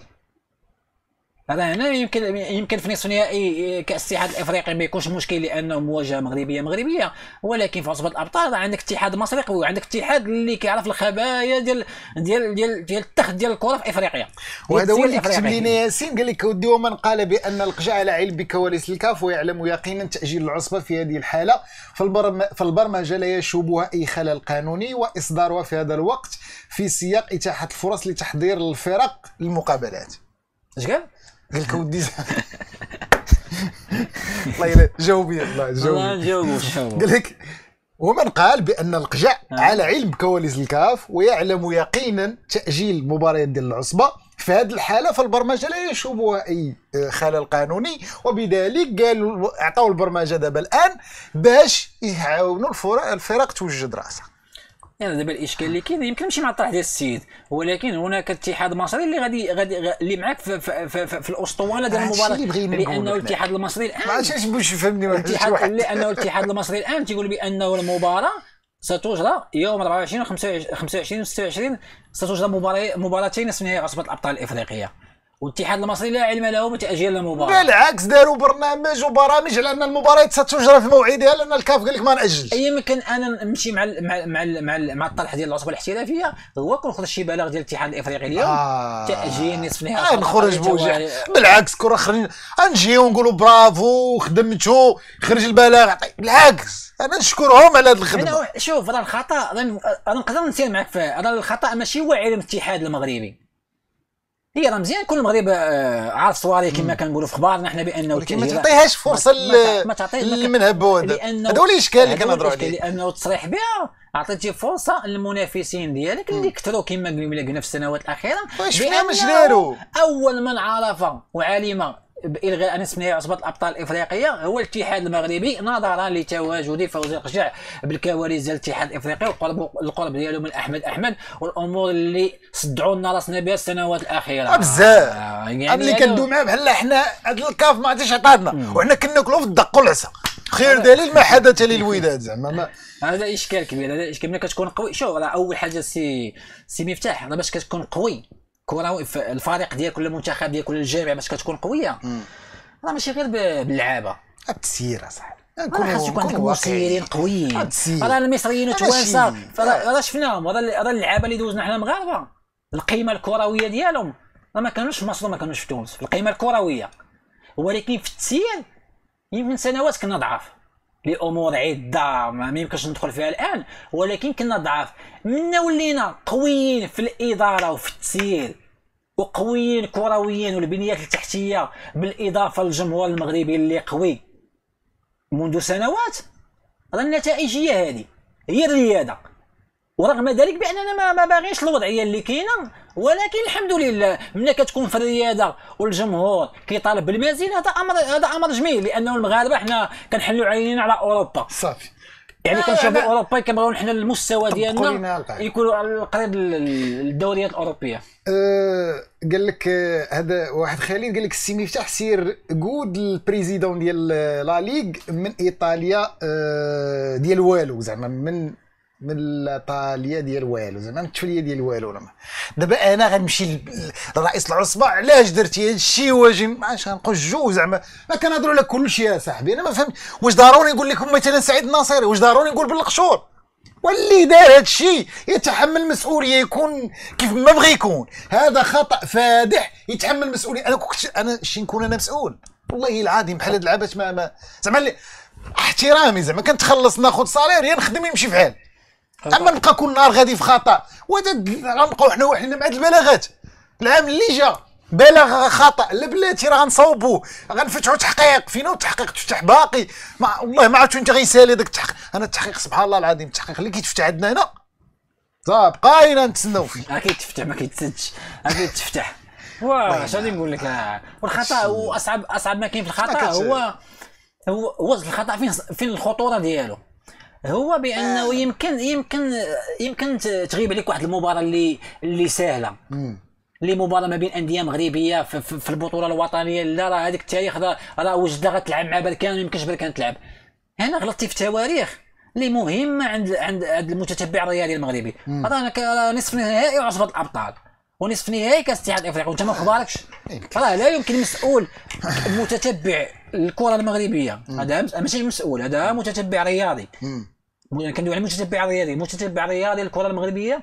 هذا هنا يمكن يمكن في نصف نهائي كأس الاتحاد الإفريقي ما يكونش مشكل لأنه مواجهة مغربية مغربية. ولكن في عصبه الأبطال راه عندك اتحاد مصري قوي وعندك اتحاد اللي كيعرف الخبايا ديال ديال ديال ديال التخت ديال الكرة في إفريقيا. وهذا هو اللي كتب. لنا ياسين قال لك ودي ومن قال بأن القجع على علم بكواليس الكاف ويعلم يقينا تأجيل العصبة في هذه الحالة. فالبرم فالبرمجه لا يشوبها أي خلل قانوني واصدارها في هذا الوقت في سياق إتاحة الفرص لتحضير الفرق للمقابلات اش قال؟ قال لك ودي الله يلا جاوبي الله جاوبي نجاوبو قال لك ومن قال بان القجع على علم بكواليس الكاف ويعلم يقينا تاجيل مباريات ديال العصبه في هذه الحاله فالبرمجه لا يشوبها اي خلل قانوني وبذلك قالوا اعطوا البرمجه دابا الان باش يعاونوا الفرق الفرق توجد راسها يعني دابا الاشكال اللي كاين يمكن ماشي مع الطرح ديال السيد ولكن هناك اتحاد مصري اللي غادي غادي اللي معاك في, في, في, في, في الأسطوانة ديال المباراة. لأنه الاتحاد المصري ما الان عرفتش باش واحد لأنه الاتحاد المصري الآن تيقول بأنه المباراة ستجرى يوم 24 و 25 و 26 ستجرى مباراة مباراتين نصف نهائي عصبة الأبطال الإفريقية. والاتحاد المصري لا علم له بتأجيل المباراة. بالعكس داروا برنامج وبرامج على أن المباريات ستجرى في موعدها لأن الكاف قال لك ما نأجلش. يمكن أنا نمشي مع ال مع ال مع ال مع, ال مع الطرح ديال العصبة الاحترافية هو كنخرج شي بلاغ ديال الاتحاد الإفريقي اليوم آه. تأجيل نصف نهائي آه نخرج بوجه. بالعكس كرة خرج. نجيو نقولوا برافو خدمتو خرج البلاغ. عطي- بالعكس أنا نشكرهم على هذه الخدمة. شوف راه الخطأ راه أنا نقدر نسير معك فيه راه الخطأ ماشي هو علم الاتحاد المغربي. هي راه مزيان. كل المغرب آه، عارف صواري كما كنقولوا في اخبارنا حنا بأنه ولكن ما تعطيهاش فرصة للمنهب هو الإشكال اللي كنهضروا عليه لأنه التصريح بها عطيتي فرصة للمنافسين ديالك اللي كثروا كما قلنا في السنوات الأخيرة. وشفنا مش بأنه داروا. أول من عرف وعلم بإلغاء نصف نهائي عصبة الأبطال الإفريقية هو الاتحاد المغربي نظرا لتواجد فوزي القجع بالكواليس ديال الاتحاد الإفريقي والقرب القرب ديالو من أحمد أحمد والأمور اللي صدعوا لنا رأسنا بها السنوات الأخيرة. آه، بزاف آه، يعني اللي كندوي معاه بحال حنا هذا الكاف ما عادش عطانا وحنا كناكلوا في الدق والعصا. خير دليل ما حدث للوداد زعما ما هذا إشكال كبير هذا إشكال. ملي كتكون قوي شوف راه أول حاجة سي سي مفتاح راه باش كتكون قوي. ف- الفريق ديالك ولا المنتخب ديالك ولا الجامعة باش كتكون قوية. راه ماشي غير باللعابة. التسيير أصاحبي. راه خاص يكون عندك مسيرين قويين. راه المصريين والتوانسه راه شفناهم. راه اللعابة اللي دوزنا حنا مغاربة. القيمة الكروية ديالهم. راه ما كانوش في مصر وما كانوش في تونس. القيمة الكروية. ولكن في التسيير يمكن سنوات كنا ضعاف. لأمور عدة ما يمكنش ندخل فيها الآن ولكن كنا ضعاف. منا ولينا قويين في الإدارة وفي التسيير وقويين كرويين والبنيات التحتية بالإضافة للجمهور المغربي اللي قوي. منذ سنوات راه النتائج هي هذه هي الريادة ورغم ذلك بأننا ما, باغينش الوضعية اللي كاينة. ولكن الحمد لله ملي كتكون في الرياده والجمهور كيطالب بالمزيد هذا أمر هذا أمر جميل لأنه المغاربة حنا كنحلوا عينينا على أوروبا. صافي. يعني آه، كنشوفوا أوروبا كنبغيو حنا المستوى ديالنا. يكونوا قريب للدوريات الأوروبية. آه، قال لك آه، هذا واحد خليل قال لك السي مفتاح سير قود البريزيدون ديال آه، لا ليغ من إيطاليا آه، ديال والو زعما من من ايطاليا ديال والو زعما من التوليه ديال والو. دابا أنا غنمشي لرئيس العصبة علاش درتي هذا الشيء؟ واش علاش غنبقى جو زعما. ما كنهضروا على كل شيء يا صاحبي أنا ما فهمت. واش ضروري نقول لكم مثلا سعيد الناصري واش ضروري نقول بالقشور واللي دار هذا الشيء يتحمل مسؤولية يكون كيف ما بغى يكون. هذا خطأ فادح يتحمل مسؤولية. أنا كنت أنا شي نكون أنا مسؤول. والله العظيم بحال هاد اللعبات ما, ما زعما احترامي زعما. كنتخلص ناخذ صالير يا نخدم يمشي في حال. أما نبقى كل نهار غادي في خطأ. وهذا غنبقاو حنا وحدنا مع هاد البلاغات. العام اللي جا بلاغ خطأ. لا بلاتي راه غنصوبوه غنفتحوا تحقيق. فينا التحقيق تفتح باقي. ما والله ما عرفت انت غيسالي داك التحقيق. أنا التحقيق سبحان الله العظيم التحقيق اللي كيتفتح عندنا هنا. صاب بقاينا نتسناو فيه. أكيد تفتح ما كيتسدش. أكيد تفتح (laughs) واش غادي نقول لك. والخطأ هو اصعب أصعب ما كاين في الخطأ هو هو هو الخطأ فين فين الخطورة ديالو؟ هو بأنه يمكن يمكن يمكن تغيب عليك واحد المباراة اللي اللي سهلة. اللي مباراة ما بين أندية مغربية في, في, في البطولة الوطنية. لا راه هذاك التاريخ راه وجده غتلعب مع بركان ما يمكنش بركان تلعب. هنا غلطتي في تواريخ اللي مهمه عند عند المتتبع الرياضي المغربي. راه نصف نهائي وعصبه الأبطال. ونصف نهائي كاس الافريقي وانت ما اخباركش راه لا يمكن مسؤول متتبع الكرة المغربية. هذا ماشي مسؤول. هذا متتبع رياضي. مو- كندوي على المتتبع الرياضي المتتبع الرياضي للكره المغربية.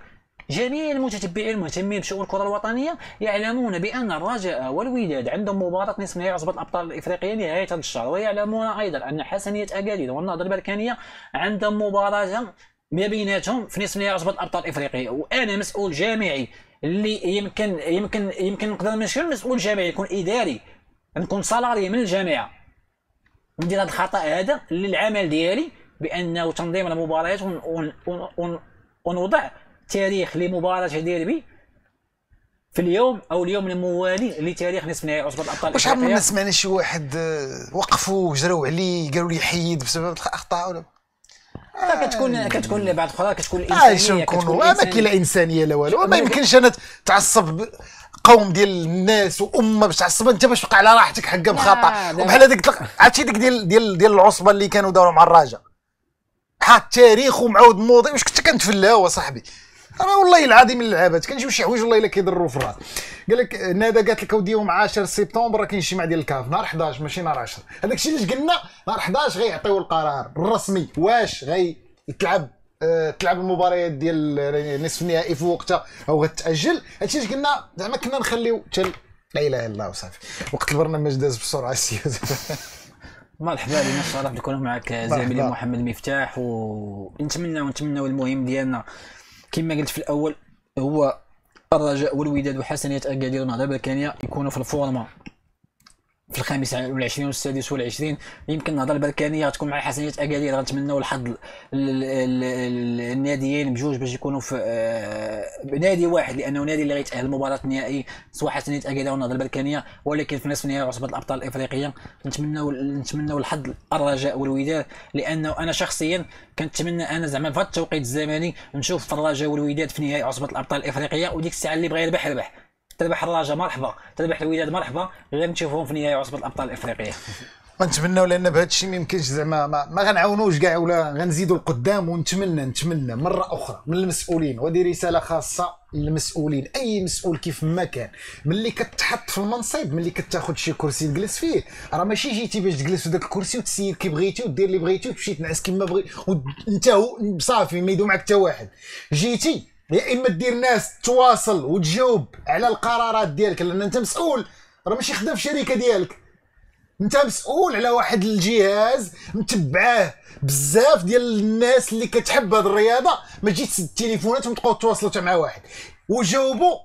جميع المتتبعين المهتمين بشؤون الكرة الوطنية يعلمون بأن الرجاء والوداد عندهم مباراة نصف نهائي عصبة الأبطال الإفريقية نهاية هذا الشهر. ويعلمون أيضا أن حسنية اكادير والنهضه البركانية عندهم مباراة ما بيناتهم في نصف نهائي عصبة الأبطال الإفريقية. وأنا مسؤول جامعي اللي يمكن يمكن يمكن نقدر ماشي مسؤول جامعي يكون إداري. نكون سالاري من الجامعة ندير هذا الخطأ هذا اللي العمل ديالي بأنه تنظيم المباريات ون- ون- ون- ون- ونوضع تاريخ لمباراة ديربي في اليوم أو اليوم الموالي لتاريخ نصف نهائي عصبة الأبطال واش عمرنا سمعنا شي واحد آه، وقفوا وجراو عليه قالوا لي حيد بسبب الأخطاء ولا؟ كتكون كتكون بعض الاخرى كتكون الانسانيه شنو كتكون نكونوا؟ آه، ما. كاين لا إنسانية لا والو. ما يمكنش أنا تعصب قوم ديال الناس وأمة باش تعصب. أنت باش تبقى على راحتك حقا بخطا. وبحال هذيك عرفتي ديك ديال ديال ديال العصبة اللي كانوا داروا مع الرجاء حاط تاريخ ومعاود ماضي واش كنت كنتفلاو صاحبي؟ أنا والله العظيم اللعابات كنجيو شي حوايج والله إلا كيضروا في الرأس. قال لك نادا قالت لك أودي يوم 10 سبتمبر راه كاين اجتماع ديال الكاف نهار 11 ماشي نهار 10 هذاك الشيء اللي قلنا؟ نهار 11 غيعطيو القرار الرسمي. واش غي تلعب آه، تلعب المباريات ديال نصف النهائي في وقتها أو غتأجل؟ هادشي اللي قلنا؟ زعما كنا نخليو تل لا إله إلا الله وصافي وقت البرنامج داز بسرعة (laughs) السي مرحبا لنا الشرف نكون معك زميلي. محمد مفتاح ونتمنى ونتمنى المهم ديالنا. كما قلت في الأول هو الرجاء والوداد وحسنية أكادير المغرب البركانيه يكونوا في الفورما في الخامس والعشرين والسادس والعشرين يمكن النهضة البركانية تكون مع حسنية أكادير غنتمناو الحظ ال- ال- ال- الناديين بجوج باش يكونوا في آه، نادي واحد لأنه نادي اللي غيتأهل المباراه النهائي سواء حسنية أكادير والنهضة البركانية ولكن في نصف نهائي عصبة الأبطال الإفريقية. نتمناو نتمناو الحظ الرجاء والوداد لأنه أنا شخصيا كنتمنى أنا زعما في التوقيت الزمني نشوف الرجاء والوداد في نهائي عصبة الأبطال الإفريقية وديك الساعة اللي بغى يربح ربح تربح الرجاء مرحبا تربح الوداد مرحبا غير نشوفهم في نهائي عصبة الأبطال الإفريقية. ونتمناو لأن بهذا الشيء ما يمكنش زعما ما, ما غنعاونوش كاع ولا غنزيدوا القدام ونتمنى نتمنى مرة أخرى من المسؤولين وهذه رسالة خاصة للمسؤولين أي مسؤول كيف ما كان ملي كتحط في المنصب ملي كتاخذ شي كرسي تجلس فيه راه ماشي جيتي باش تجلس في ذاك الكرسي وتسير كي بغيتي ودير اللي بغيتي وتمشي تنعس كما بغي وانت صافي ما يدوم معك حتى واحد. جيتي يا إما دير ناس تواصل وتجاوب على القرارات ديالك لأن أنت مسؤول. راه ماشي خدام في شركة ديالك. أنت مسؤول على واحد الجهاز متبعاه بزاف ديال الناس اللي كتحب هذه الرياضة. ما تجي تسد التليفونات وتبقاو تواصلوا حتى مع واحد. وجاوبوا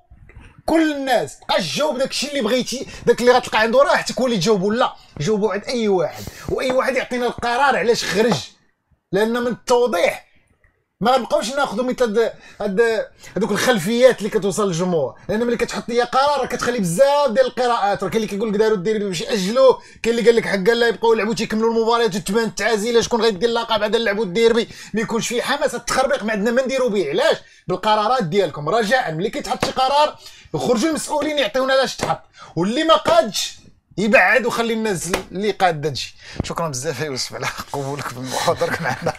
كل الناس. بقاش تجاوب داك الشيء اللي بغيتي داك اللي غتلقى عنده راحتك هو اللي تجاوبوا لا. جاوبوا عند أي واحد. وأي واحد يعطينا القرار علاش خرج. لأن من التوضيح ما غنبقاوش ناخذوا مثل هاد هاد هذوك الخلفيات اللي كتوصل للجمهور. لأن ملي كتحط لي قرار كتخلي بزاف ديال القراءات. راه كاين اللي كيقول لك داروا الديربي باش ياجلوه كاين اللي قال لك حقا لا يبقاو يلعبوا تيكملوا المباريات وتبان التعازيله شكون غيدير اللقب؟ بعد نلعبوا الديربي. ما يكونش فيه حماس. التخربيق ما عندنا ما نديروا به علاش؟ بالقرارات ديالكم. رجاء. ملي كيتحط شي قرار يخرجوا المسؤولين يعطيونا علاش تحط. واللي ما قادش يبعد وخلي الناس اللي قاده تجي شكرا بزاف يا يوسف على قبولك بالمحاضرة. معنا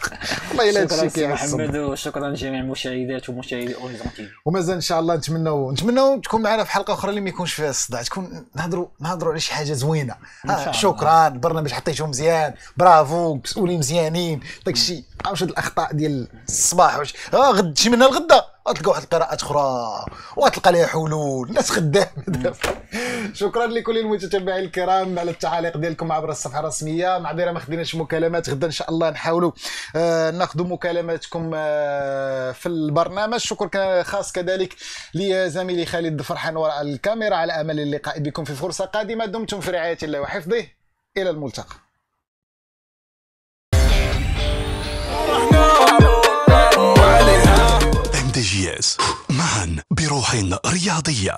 والله إلا سي كيعصب محمد وشكرا لجميع المشاهدات ومشاهدي Horizon TV ومازال إن شاء الله نتمناو نتمناو تكون معنا في حلقة أخرى اللي ما يكونش فيها الصداع. تكون نهضروا نهضروا على شي حاجة زوينة. آه. شكرا. البرنامج حطيته مزيان. برافو. مسؤولين مزيانين. داك الشيء بقاوش هاد الأخطاء ديال الصباح؟ واش آه غد شي من الغدا. غتلقى واحد القراءات أخرى وغتلقى لها حلول الناس خدامه دابا (laughs) شكرا لكل المتتبعين الكرام على التعاليق ديالكم عبر الصفحة الرسمية. معذرة ما خديناش مكالمات. غدا إن شاء الله نحاولوا آه ناخذ مكالماتكم آه في البرنامج. شكر خاص كذلك لزميلي خالد فرحان وراء الكاميرا على أمل اللقاء بكم في فرصة قادمة. دمتم في رعاية الله وحفظه. إلى الملتقى. جي اس. معا بروح رياضية.